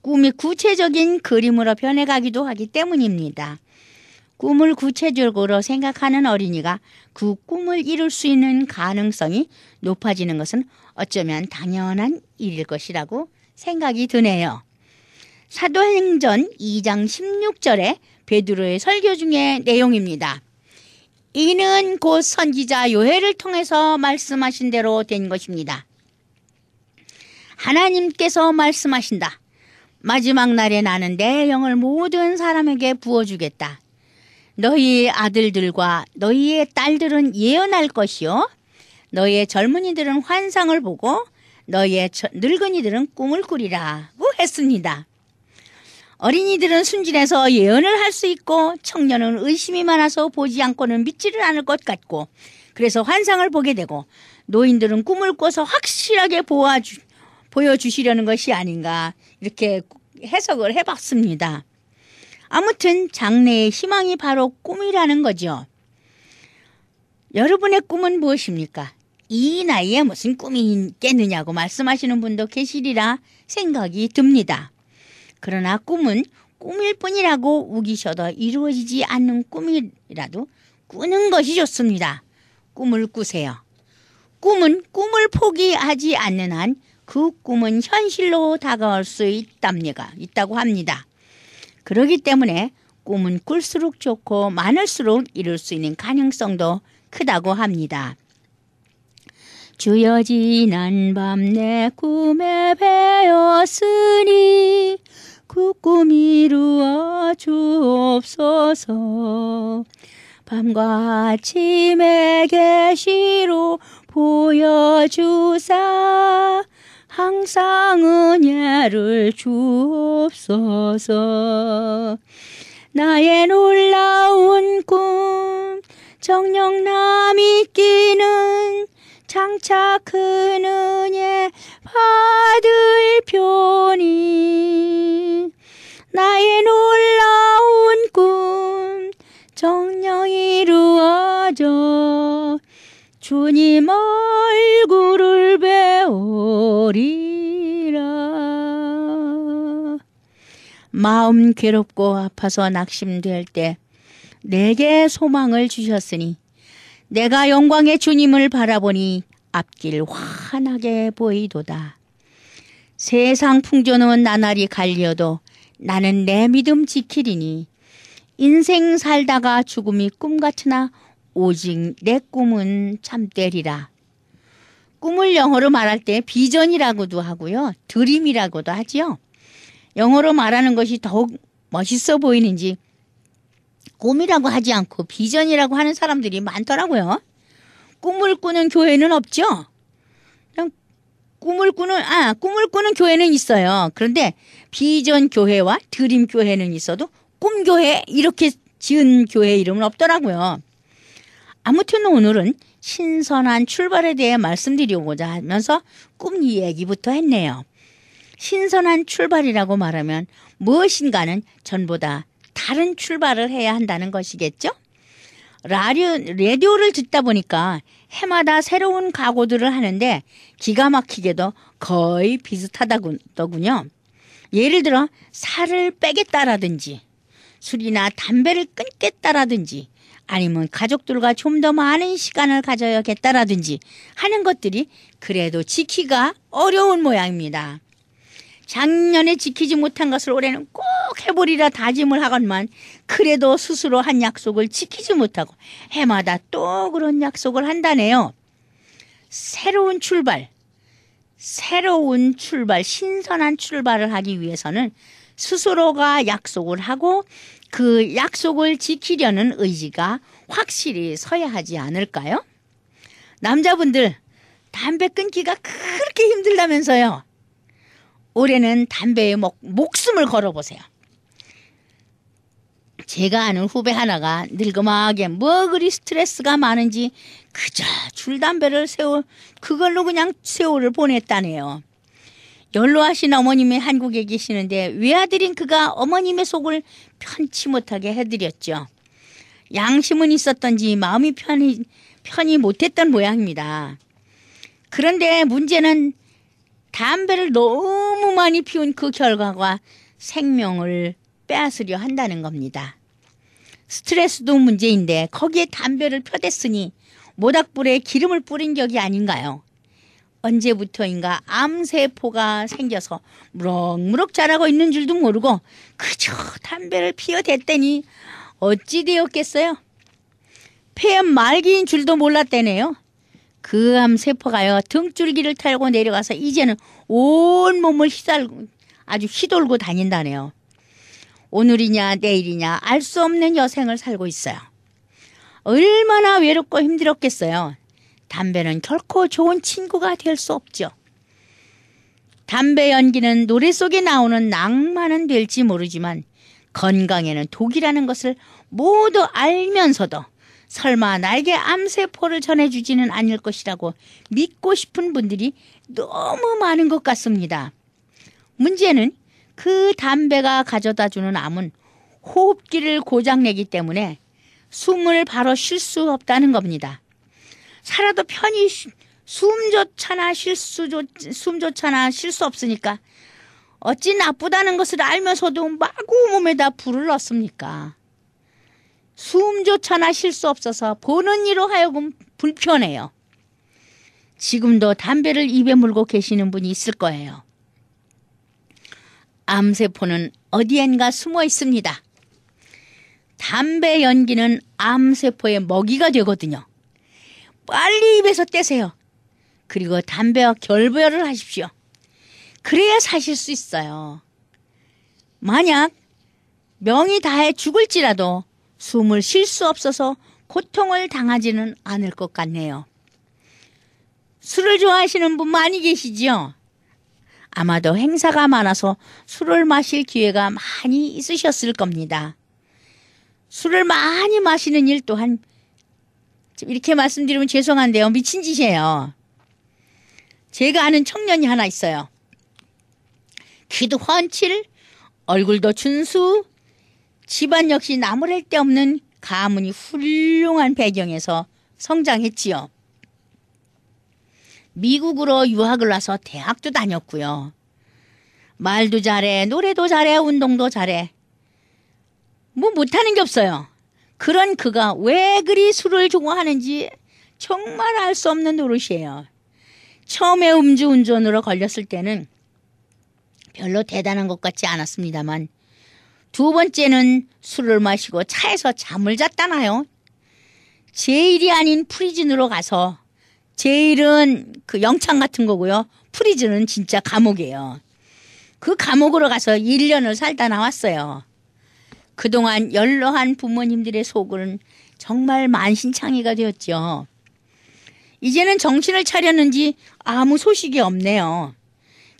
꿈이 구체적인 그림으로 변해가기도 하기 때문입니다. 꿈을 구체적으로 생각하는 어린이가 그 꿈을 이룰 수 있는 가능성이 높아지는 것은 어쩌면 당연한 일일 것이라고 생각이 드네요. 사도행전 2장 16절에 베드로의 설교 중의 내용입니다. 이는 곧 선지자 요해를 통해서 말씀하신 대로 된 것입니다. 하나님께서 말씀하신다. 마지막 날에 나는 내 영을 모든 사람에게 부어주겠다. 너희 아들들과 너희의 딸들은 예언할 것이요. 너희의 젊은이들은 환상을 보고 너희의 늙은이들은 꿈을 꾸리라고 했습니다. 어린이들은 순진해서 예언을 할 수 있고 청년은 의심이 많아서 보지 않고는 믿지를 않을 것 같고 그래서 환상을 보게 되고 노인들은 꿈을 꿔서 확실하게 보아주, 보여주시려는 것이 아닌가 이렇게 해석을 해봤습니다. 아무튼 장래의 희망이 바로 꿈이라는 거죠. 여러분의 꿈은 무엇입니까? 이 나이에 무슨 꿈이 있겠느냐고 말씀하시는 분도 계시리라 생각이 듭니다. 그러나 꿈은 꿈일 뿐이라고 우기셔도 이루어지지 않는 꿈이라도 꾸는 것이 좋습니다. 꿈을 꾸세요. 꿈은 꿈을 포기하지 않는 한 그 꿈은 현실로 다가올 수 있답니다. 있다고 합니다. 그러기 때문에 꿈은 꿀수록 좋고 많을수록 이룰 수 있는 가능성도 크다고 합니다. 주여 지난 밤 내 꿈에 배었으니 그 꿈 이루어 주옵소서 밤과 아침에 계시로 보여주사 항상 은혜를 주옵소서. 나의 놀라운 꿈 남이 끼는 장차 큰 은혜 받을 표니 나의 놀라운 꿈 정녕 이루어져 주님 얼굴을 배우리라 마음 괴롭고 아파서 낙심될 때 내게 소망을 주셨으니 내가 영광의 주님을 바라보니 앞길 환하게 보이도다. 세상 풍조는 나날이 갈려도 나는 내 믿음 지키리니 인생 살다가 죽음이 꿈 같으나 오직 내 꿈은 참되리라. 꿈을 영어로 말할 때 비전이라고도 하고요. dream이라고도 하지요. 영어로 말하는 것이 더욱 멋있어 보이는지 꿈이라고 하지 않고 비전이라고 하는 사람들이 많더라고요. 꿈을 꾸는 교회는 없죠. 그냥 꿈을 꾸는 아 꿈을 꾸는 교회는 있어요. 그런데 비전 교회와 드림 교회는 있어도 꿈 교회 이렇게 지은 교회 이름은 없더라고요. 아무튼 오늘은 신선한 출발에 대해 말씀드리고자 하면서 꿈 얘기부터 했네요. 신선한 출발이라고 말하면 무엇인가는 전보다 다른 출발을 해야 한다는 것이겠죠? 라디오, 라디오를 듣다 보니까 해마다 새로운 각오들을 하는데 기가 막히게도 거의 비슷하다더군요. 예를 들어 살을 빼겠다라든지 술이나 담배를 끊겠다라든지 아니면 가족들과 좀 더 많은 시간을 가져야겠다라든지 하는 것들이 그래도 지키기가 어려운 모양입니다. 작년에 지키지 못한 것을 올해는 꼭 해보리라 다짐을 하건만 그래도 스스로 한 약속을 지키지 못하고 해마다 또 그런 약속을 한다네요. 새로운 출발, 새로운 출발, 신선한 출발을 하기 위해서는 스스로가 약속을 하고 그 약속을 지키려는 의지가 확실히 서야 하지 않을까요? 남자분들, 담배 끊기가 그렇게 힘들다면서요. 올해는 담배에 목, 목숨을 걸어보세요. 제가 아는 후배 하나가 늙음하게 뭐 그리 스트레스가 많은지 그저 줄담배를 세워 그걸로 그냥 세월을 보냈다네요. 연로하신 어머님이 한국에 계시는데 외아들인 그가 어머님의 속을 편치 못하게 해드렸죠. 양심은 있었던지 마음이 편히, 편히 못했던 모양입니다. 그런데 문제는 담배를 너무 많이 피운 그 결과가 생명을 빼앗으려 한다는 겁니다. 스트레스도 문제인데 거기에 담배를 펴댔으니 모닥불에 기름을 뿌린 격이 아닌가요? 언제부터인가 암세포가 생겨서 무럭무럭 자라고 있는 줄도 모르고 그저 담배를 피워댔더니 어찌 되었겠어요? 폐암 말기인 줄도 몰랐대네요. 그 암세포가요 등줄기를 탈고 내려가서 이제는 온 몸을 휘달고 아주 휘돌고 다닌다네요. 오늘이냐 내일이냐 알 수 없는 여생을 살고 있어요. 얼마나 외롭고 힘들었겠어요. 담배는 결코 좋은 친구가 될 수 없죠. 담배 연기는 노래 속에 나오는 낭만은 될지 모르지만 건강에는 독이라는 것을 모두 알면서도 설마 나에게 암세포를 전해주지는 않을 것이라고 믿고 싶은 분들이 너무 많은 것 같습니다. 문제는 그 담배가 가져다 주는 암은 호흡기를 고장내기 때문에 숨을 바로 쉴 수 없다는 겁니다. 살아도 편히 숨조차나 쉴수 숨조차나 쉴수 없으니까 어찌 나쁘다는 것을 알면서도 마구 몸에다 불을 넣습니까? 숨조차나 쉴수 없어서 보는 이로 하여금 불편해요. 지금도 담배를 입에 물고 계시는 분이 있을 거예요. 암세포는 어디엔가 숨어 있습니다. 담배 연기는 암세포의 먹이가 되거든요. 빨리 입에서 떼세요. 그리고 담배와 결별을 하십시오. 그래야 사실 수 있어요. 만약 명이 다해 죽을지라도 숨을 쉴 수 없어서 고통을 당하지는 않을 것 같네요. 술을 좋아하시는 분 많이 계시지요? 아마도 행사가 많아서 술을 마실 기회가 많이 있으셨을 겁니다. 술을 많이 마시는 일 또한 이렇게 말씀드리면 죄송한데요. 미친 짓이에요. 제가 아는 청년이 하나 있어요. 귀도 훤칠, 얼굴도 준수, 집안 역시 나무랄 데 없는 가문이 훌륭한 배경에서 성장했지요. 미국으로 유학을 와서 대학도 다녔고요. 말도 잘해, 노래도 잘해, 운동도 잘해. 뭐 못하는 게 없어요. 그런 그가 왜 그리 술을 좋아하는지 정말 알 수 없는 노릇이에요. 처음에 음주운전으로 걸렸을 때는 별로 대단한 것 같지 않았습니다만 두 번째는 술을 마시고 차에서 잠을 잤다나요? jail이 아닌 prison으로 가서 jail은 그 영창 같은 거고요. prison은 진짜 감옥이에요. 그 감옥으로 가서 1년을 살다 나왔어요. 그동안 연로한 부모님들의 속은 정말 만신창이가 되었죠. 이제는 정신을 차렸는지 아무 소식이 없네요.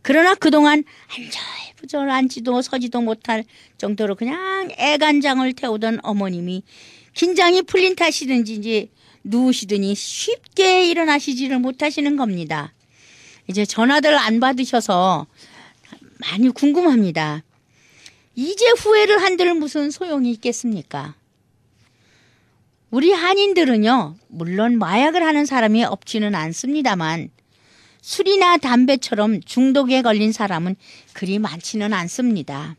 그러나 그동안 한절부절 앉지도 서지도 못할 정도로 그냥 애간장을 태우던 어머님이 긴장이 풀린 탓이든지 이제 누우시더니 쉽게 일어나시지를 못하시는 겁니다. 이제 전화들 안 받으셔서 많이 궁금합니다. 이제 후회를 한들 무슨 소용이 있겠습니까? 우리 한인들은요, 물론 마약을 하는 사람이 없지는 않습니다만, 술이나 담배처럼 중독에 걸린 사람은 그리 많지는 않습니다.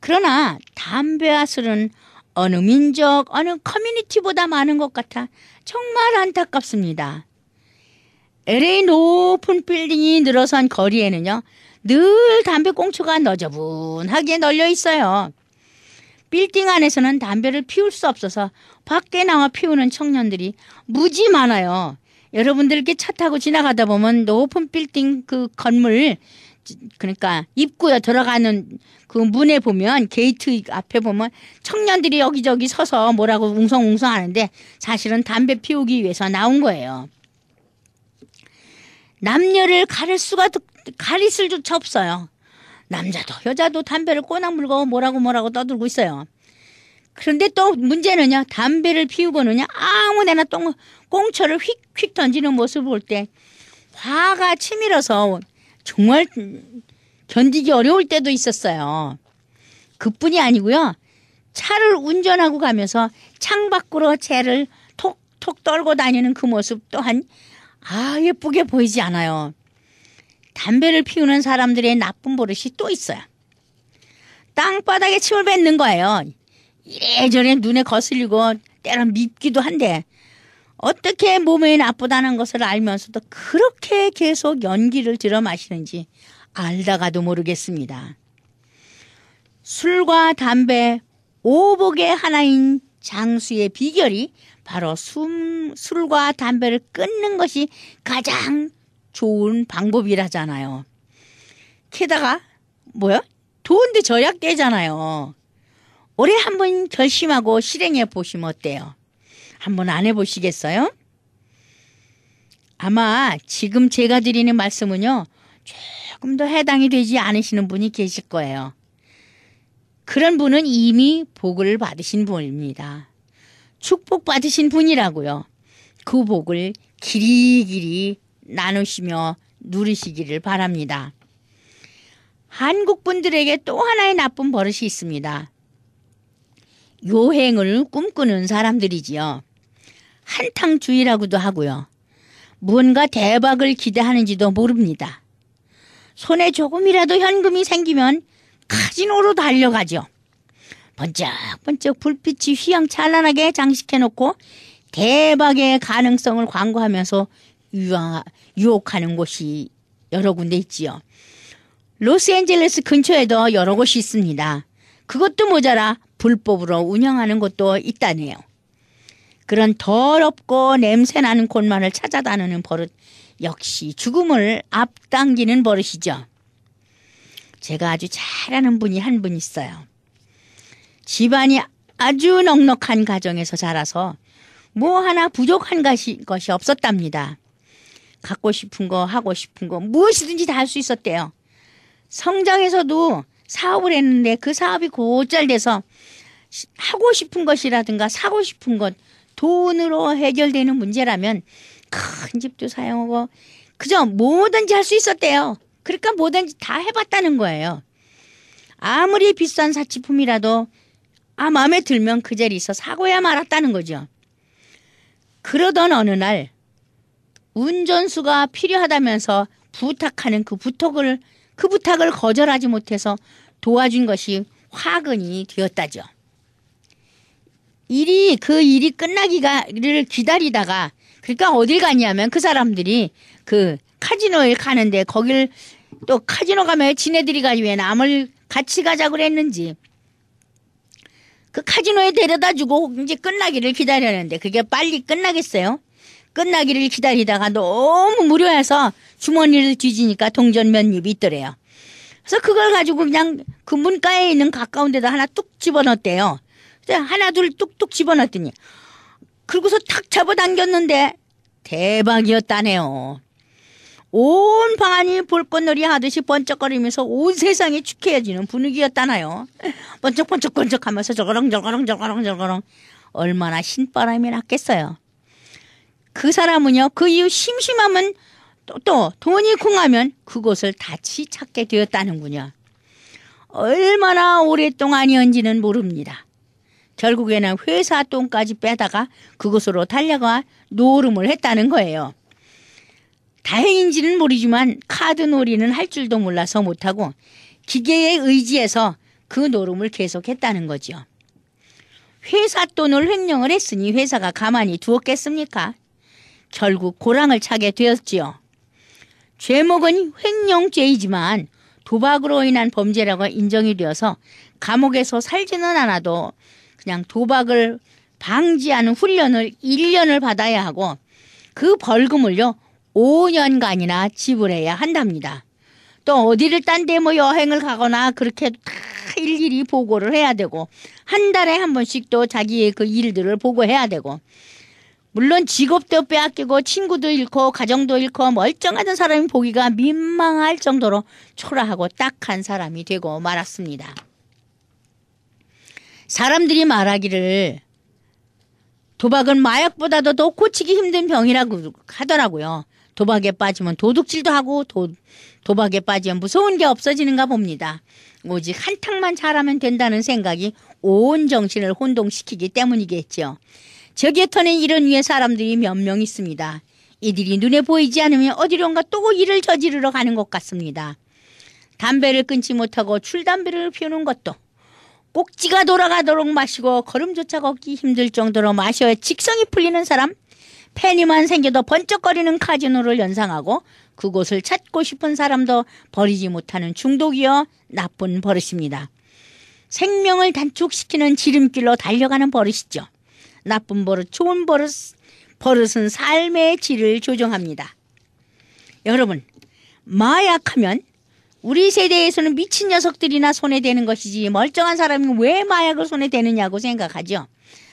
그러나 담배와 술은 어느 민족, 어느 커뮤니티보다 많은 것 같아 정말 안타깝습니다. LA 높은 빌딩이 늘어선 거리에는요, 늘 담배 꽁초가 너저분하게 널려 있어요. 빌딩 안에서는 담배를 피울 수 없어서 밖에 나와 피우는 청년들이 무지 많아요. 여러분들께 차 타고 지나가다 보면 높은 빌딩 그 건물 그러니까 입구에 들어가는 그 문에 보면 게이트 앞에 보면 청년들이 여기저기 서서 뭐라고 웅성웅성 하는데 사실은 담배 피우기 위해서 나온 거예요. 남녀를 가릴 수가 가릴 수조차 없어요. 남자도 여자도 담배를 꼬나 물고 뭐라고 뭐라고 떠들고 있어요. 그런데 또 문제는요. 담배를 피우고는요. 아무데나 똥 꽁초를 휙휙 던지는 모습을 볼 때 화가 치밀어서 정말 견디기 어려울 때도 있었어요. 그뿐이 아니고요. 차를 운전하고 가면서 창 밖으로 채를 톡톡 떨고 다니는 그 모습 또한 아 예쁘게 보이지 않아요. 담배를 피우는 사람들의 나쁜 버릇이 또 있어요. 땅바닥에 침을 뱉는 거예요. 이래저래 눈에 거슬리고 때론 밉기도 한데 어떻게 몸에 나쁘다는 것을 알면서도 그렇게 계속 연기를 들어 마시는지 알다가도 모르겠습니다. 술과 담배, 오복의 하나인 장수의 비결이 바로 숨, 술과 담배를 끊는 것이 가장 좋은 방법이라잖아요. 게다가 뭐야? 돈도 절약 되잖아요. 올해 한번 결심하고 실행해 보시면 어때요? 한번 안 해보시겠어요? 아마 지금 제가 드리는 말씀은요, 조금 더 해당이 되지 않으시는 분이 계실 거예요. 그런 분은 이미 복을 받으신 분입니다. 축복 받으신 분이라고요. 그 복을 길이길이 나누시며 누리시기를 바랍니다. 한국 분들에게 또 하나의 나쁜 버릇이 있습니다. 요행을 꿈꾸는 사람들이지요. 한탕주의라고도 하고요. 무언가 대박을 기대하는지도 모릅니다. 손에 조금이라도 현금이 생기면 카지노로 달려가죠. 번쩍번쩍 불빛이 휘황찬란하게 장식해놓고 대박의 가능성을 광고하면서 유 혹하는 곳이 여러 군데 있지요. 로스앤젤레스 근처에도 여러 곳이 있습니다. 그것도 모자라 불법으로 운영하는 곳도 있다네요. 그런 더럽고 냄새나는 곳만을 찾아다니는 버릇 역시 죽음을 앞당기는 버릇이죠. 제가 아주 잘 아는 분이 한 분 있어요. 집안이 아주 넉넉한 가정에서 자라서 뭐 하나 부족한 것이 없었답니다. 갖고 싶은 거, 하고 싶은 거, 무엇이든지 다 할 수 있었대요. 성장에서도 사업을 했는데 그 사업이 곧잘 돼서 하고 싶은 것이라든가 사고 싶은 것, 돈으로 해결되는 문제라면 큰 집도 사용하고 그저 뭐든지 할 수 있었대요. 그러니까 뭐든지 다 해봤다는 거예요. 아무리 비싼 사치품이라도 아 마음에 들면 그 자리에서 사고야 말았다는 거죠. 그러던 어느 날 운전수가 필요하다면서 부탁하는 그 부탁을 그 부탁을 거절하지 못해서 도와준 것이 화근이 되었다죠. 일이 그 일이 끝나기가를 기다리다가 그러니까 어딜 갔냐면 그 사람들이 그 카지노에 가는데 거길 또 카지노 가면 지네들이 가지 왜 남을 같이 가자고 그랬는지 그 카지노에 데려다 주고 이제 끝나기를 기다렸는데 그게 빨리 끝나겠어요? 끝나기를 기다리다가 너무 무료해서 주머니를 뒤지니까 동전 몇 입이 있더래요. 그래서 그걸 가지고 그냥 그 문가에 있는 가까운 데다 하나 뚝 집어넣었대요. 하나 둘 뚝뚝 집어넣었더니 그러고서 탁 잡아당겼는데 대박이었다네요. 온 방안이 볼꽃놀이 하듯이 번쩍거리면서 온 세상이 축해지는 분위기였다나요. 번쩍번쩍번쩍 하면서 저거렁 저거렁 저거렁 저거렁 얼마나 신바람이 났겠어요. 그 사람은요 그 이후 심심하면 또, 또 돈이 궁하면 그곳을 다시 찾게 되었다는군요. 얼마나 오랫동안이었는지는 모릅니다. 결국에는 회사 돈까지 빼다가 그곳으로 달려가 노름을 했다는 거예요. 다행인지는 모르지만 카드 놀이는 할 줄도 몰라서 못하고 기계에 의지해서 그 노름을 계속했다는 거죠. 회사 돈을 횡령을 했으니 회사가 가만히 두었겠습니까? 결국 고랑을 차게 되었지요. 죄목은 횡령죄이지만 도박으로 인한 범죄라고 인정이 되어서 감옥에서 살지는 않아도 그냥 도박을 방지하는 훈련을 1년을 받아야 하고 그 벌금을요 5년간이나 지불해야 한답니다. 또 어디를 딴 데 뭐 여행을 가거나 그렇게 다 일일이 보고를 해야 되고 한 달에 한 번씩 또 자기의 그 일들을 보고해야 되고 물론 직업도 빼앗기고 친구도 잃고 가정도 잃고 멀쩡하던 사람이 보기가 민망할 정도로 초라하고 딱한 사람이 되고 말았습니다. 사람들이 말하기를 도박은 마약보다도 더 고치기 힘든 병이라고 하더라고요. 도박에 빠지면 도둑질도 하고 도, 도박에 빠지면 무서운 게 없어지는가 봅니다. 오직 한탕만 잘하면 된다는 생각이 온 정신을 혼동시키기 때문이겠죠. 저 기에 터는 일은 위에 사람들이 몇 명 있습니다. 이들이 눈에 보이지 않으면 어디론가 또 일을 저지르러 가는 것 같습니다. 담배를 끊지 못하고 출담배를 피우는 것도 꼭지가 돌아가도록 마시고 걸음조차 걷기 힘들 정도로 마셔야 직성이 풀리는 사람 팬이만 생겨도 번쩍거리는 카지노를 연상하고 그곳을 찾고 싶은 사람도 버리지 못하는 중독이여 나쁜 버릇입니다. 생명을 단축시키는 지름길로 달려가는 버릇이죠. 나쁜 버릇, 좋은 버릇, 버릇은 삶의 질을 조정합니다. 여러분, 마약하면 우리 세대에서는 미친 녀석들이나 손에 대는 것이지 멀쩡한 사람이 왜 마약을 손에 대느냐고 생각하죠.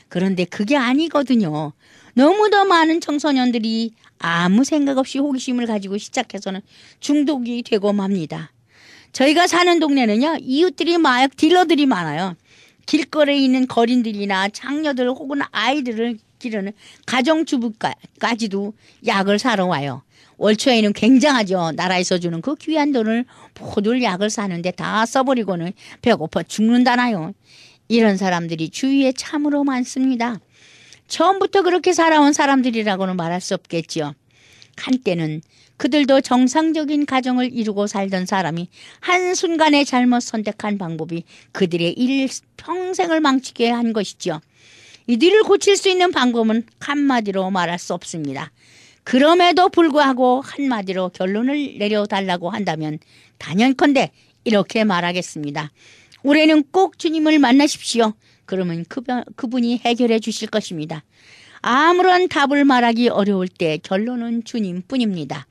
그런데 그게 아니거든요. 너무도 많은 청소년들이 아무 생각 없이 호기심을 가지고 시작해서는 중독이 되고 맙니다. 저희가 사는 동네는요, 이웃들이 마약 딜러들이 많아요. 길거리에 있는 거린들이나 장녀들 혹은 아이들을 기르는 가정주부까지도 약을 사러 와요. 월 초에는 굉장하죠. 나라에서 주는 그 귀한 돈을 모두 약을 사는데 다 써버리고는 배고파 죽는다나요. 이런 사람들이 주위에 참으로 많습니다. 처음부터 그렇게 살아온 사람들이라고는 말할 수 없겠지요. 한때는 그들도 정상적인 가정을 이루고 살던 사람이 한순간에 잘못 선택한 방법이 그들의 일 평생을 망치게 한 것이지요. 이들을 고칠 수 있는 방법은 한마디로 말할 수 없습니다. 그럼에도 불구하고 한마디로 결론을 내려달라고 한다면 단연컨대 이렇게 말하겠습니다. 올해는 꼭 주님을 만나십시오. 그러면 그, 그분이 해결해 주실 것입니다. 아무런 답을 말하기 어려울 때 결론은 주님뿐입니다.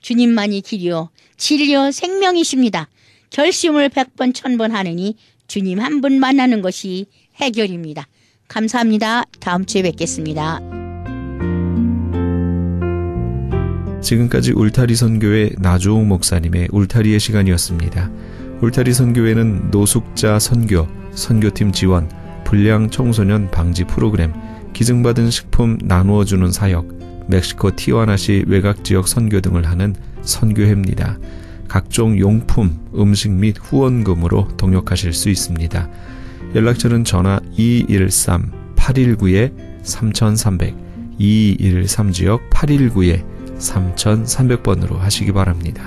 주님만이 길이요 진리요 생명이십니다. 결심을 백번 천번 하느니 주님 한 분 만나는 것이 해결입니다. 감사합니다. 다음 주에 뵙겠습니다. 지금까지 울타리 선교회 나조웅 목사님의 울타리의 시간이었습니다. 울타리 선교회는 노숙자 선교, 선교팀 지원, 불량 청소년 방지 프로그램, 기증받은 식품 나누어주는 사역, 멕시코 티와나시 외곽 지역 선교 등을 하는 선교회입니다. 각종 용품, 음식 및 후원금으로 동역하실 수 있습니다. 연락처는 전화 213-819-3300, 213 지역 819-3300번으로 하시기 바랍니다.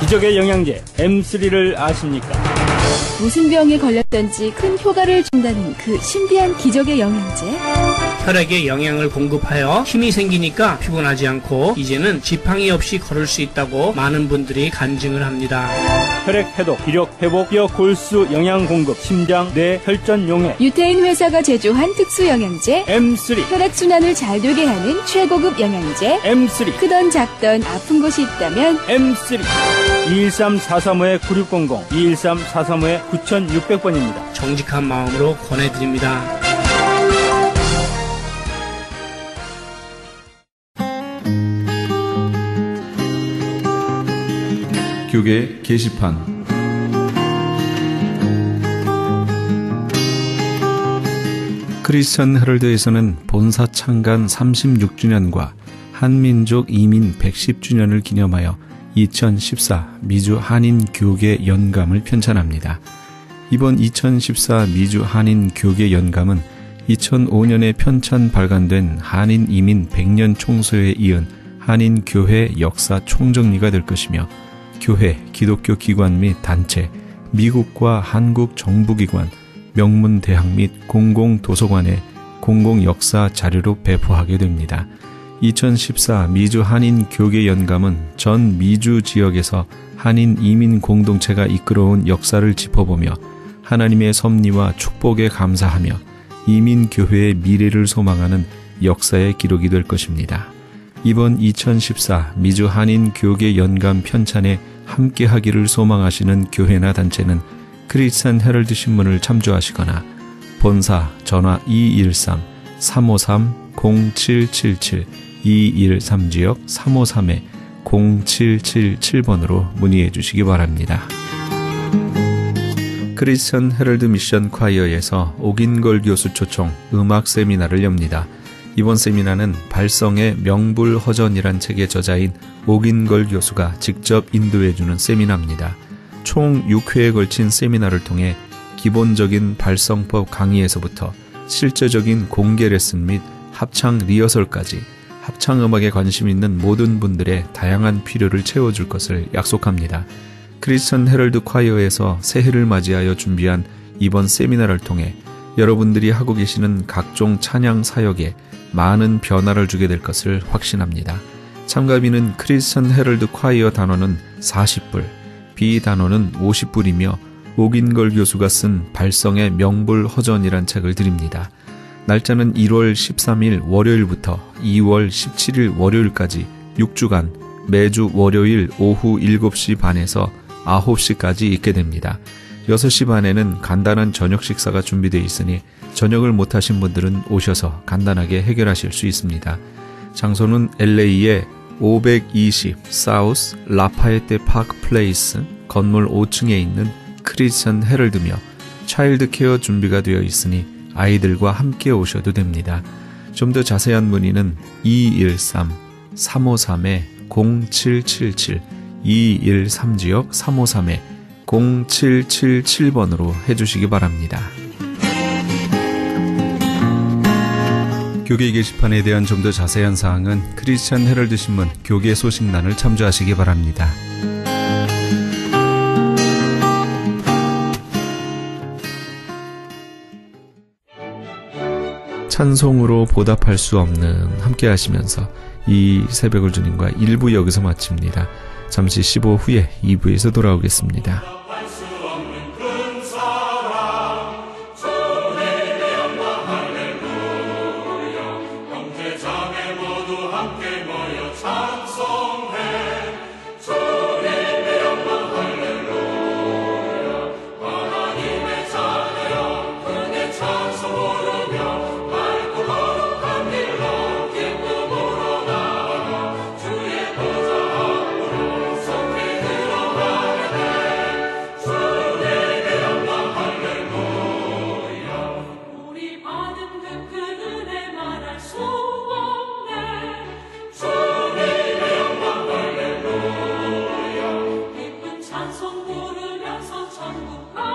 기적의 영양제 M3를 아십니까? 무슨 병에 걸렸던지 큰 효과를 준다는 그 신비한 기적의 영양제. 혈액에 영양을 공급하여 힘이 생기니까 피곤하지 않고 이제는 지팡이 없이 걸을 수 있다고 많은 분들이 간증을 합니다. 혈액 해독, 기력 회복, 뼈 골수 영양 공급, 심장, 뇌, 혈전 용해. 유태인 회사가 제조한 특수 영양제. M3. 혈액 순환을 잘 되게 하는 최고급 영양제. M3. 크던 작던 아픈 곳이 있다면 M3. 213-435-9600, 213-435-9600 번입니다. 정직한 마음으로 권해드립니다. 교계 게시판 크리스천 헤럴드에서는 본사 창간 36주년과 한민족 이민 110주년을 기념하여 2014 미주 한인 교계 연감을 편찬합니다. 이번 2014 미주 한인 교계 연감은 2005년에 편찬 발간된 한인 이민 100년 총소에 이은 한인 교회 역사 총정리가 될 것이며 교회, 기독교 기관 및 단체, 미국과 한국 정부 기관, 명문 대학 및 공공 도서관에 공공 역사 자료로 배포하게 됩니다. 2014 미주 한인 교계 연감은 전 미주 지역에서 한인 이민 공동체가 이끌어온 역사를 짚어보며 하나님의 섭리와 축복에 감사하며 이민 교회의 미래를 소망하는 역사의 기록이 될 것입니다. 이번 2014 미주 한인 교계 연감 편찬에 함께 하기를 소망하시는 교회나 단체는 Christian Herald 신문을 참조하시거나 본사 전화 213 353 0777 213지역 353에 0777번으로 문의해 주시기 바랍니다. Christian Herald Mission Choir에서 오긴걸 교수 초청 음악 세미나를 엽니다. 이번 세미나는 발성의 명불허전이란 책의 저자인 오긴걸 교수가 직접 인도해주는 세미나입니다. 총 6회에 걸친 세미나를 통해 기본적인 발성법 강의에서부터 실제적인 공개 레슨 및 합창 리허설까지 합창음악에 관심 있는 모든 분들의 다양한 필요를 채워줄 것을 약속합니다. 크리스천 헤럴드 콰이어에서 새해를 맞이하여 준비한 이번 세미나를 통해 여러분들이 하고 계시는 각종 찬양 사역에 많은 변화를 주게 될 것을 확신합니다. 참가비는 크리스천 헤럴드 콰이어 단원은 40불, 비 단원은 50불이며 오긴걸 교수가 쓴 발성의 명불 허전이란 책을 드립니다. 날짜는 1월 13일 월요일부터 2월 17일 월요일까지 6주간 매주 월요일 오후 7시 반에서 9시까지 있게 됩니다. 6시 반에는 간단한 저녁 식사가 준비되어 있으니 저녁을 못하신 분들은 오셔서 간단하게 해결하실 수 있습니다. 장소는 LA의 520 South Lafayette Park Place 건물 5층에 있는 Christian Herald며 child care 준비가 되어 있으니 아이들과 함께 오셔도 됩니다. 좀 더 자세한 문의는 213 353에 0777 213지역 353에 0777번으로 해주시기 바랍니다. 교계 게시판에 대한 좀 더 자세한 사항은 크리스천 헤럴드 신문 교계 소식란을 참조하시기 바랍니다. 찬송으로 보답할 수 없는 함께 하시면서 이 새벽을 주님과 1부 여기서 마칩니다. 잠시 15 후에 2부에서 돌아오겠습니다. Chango, Chango.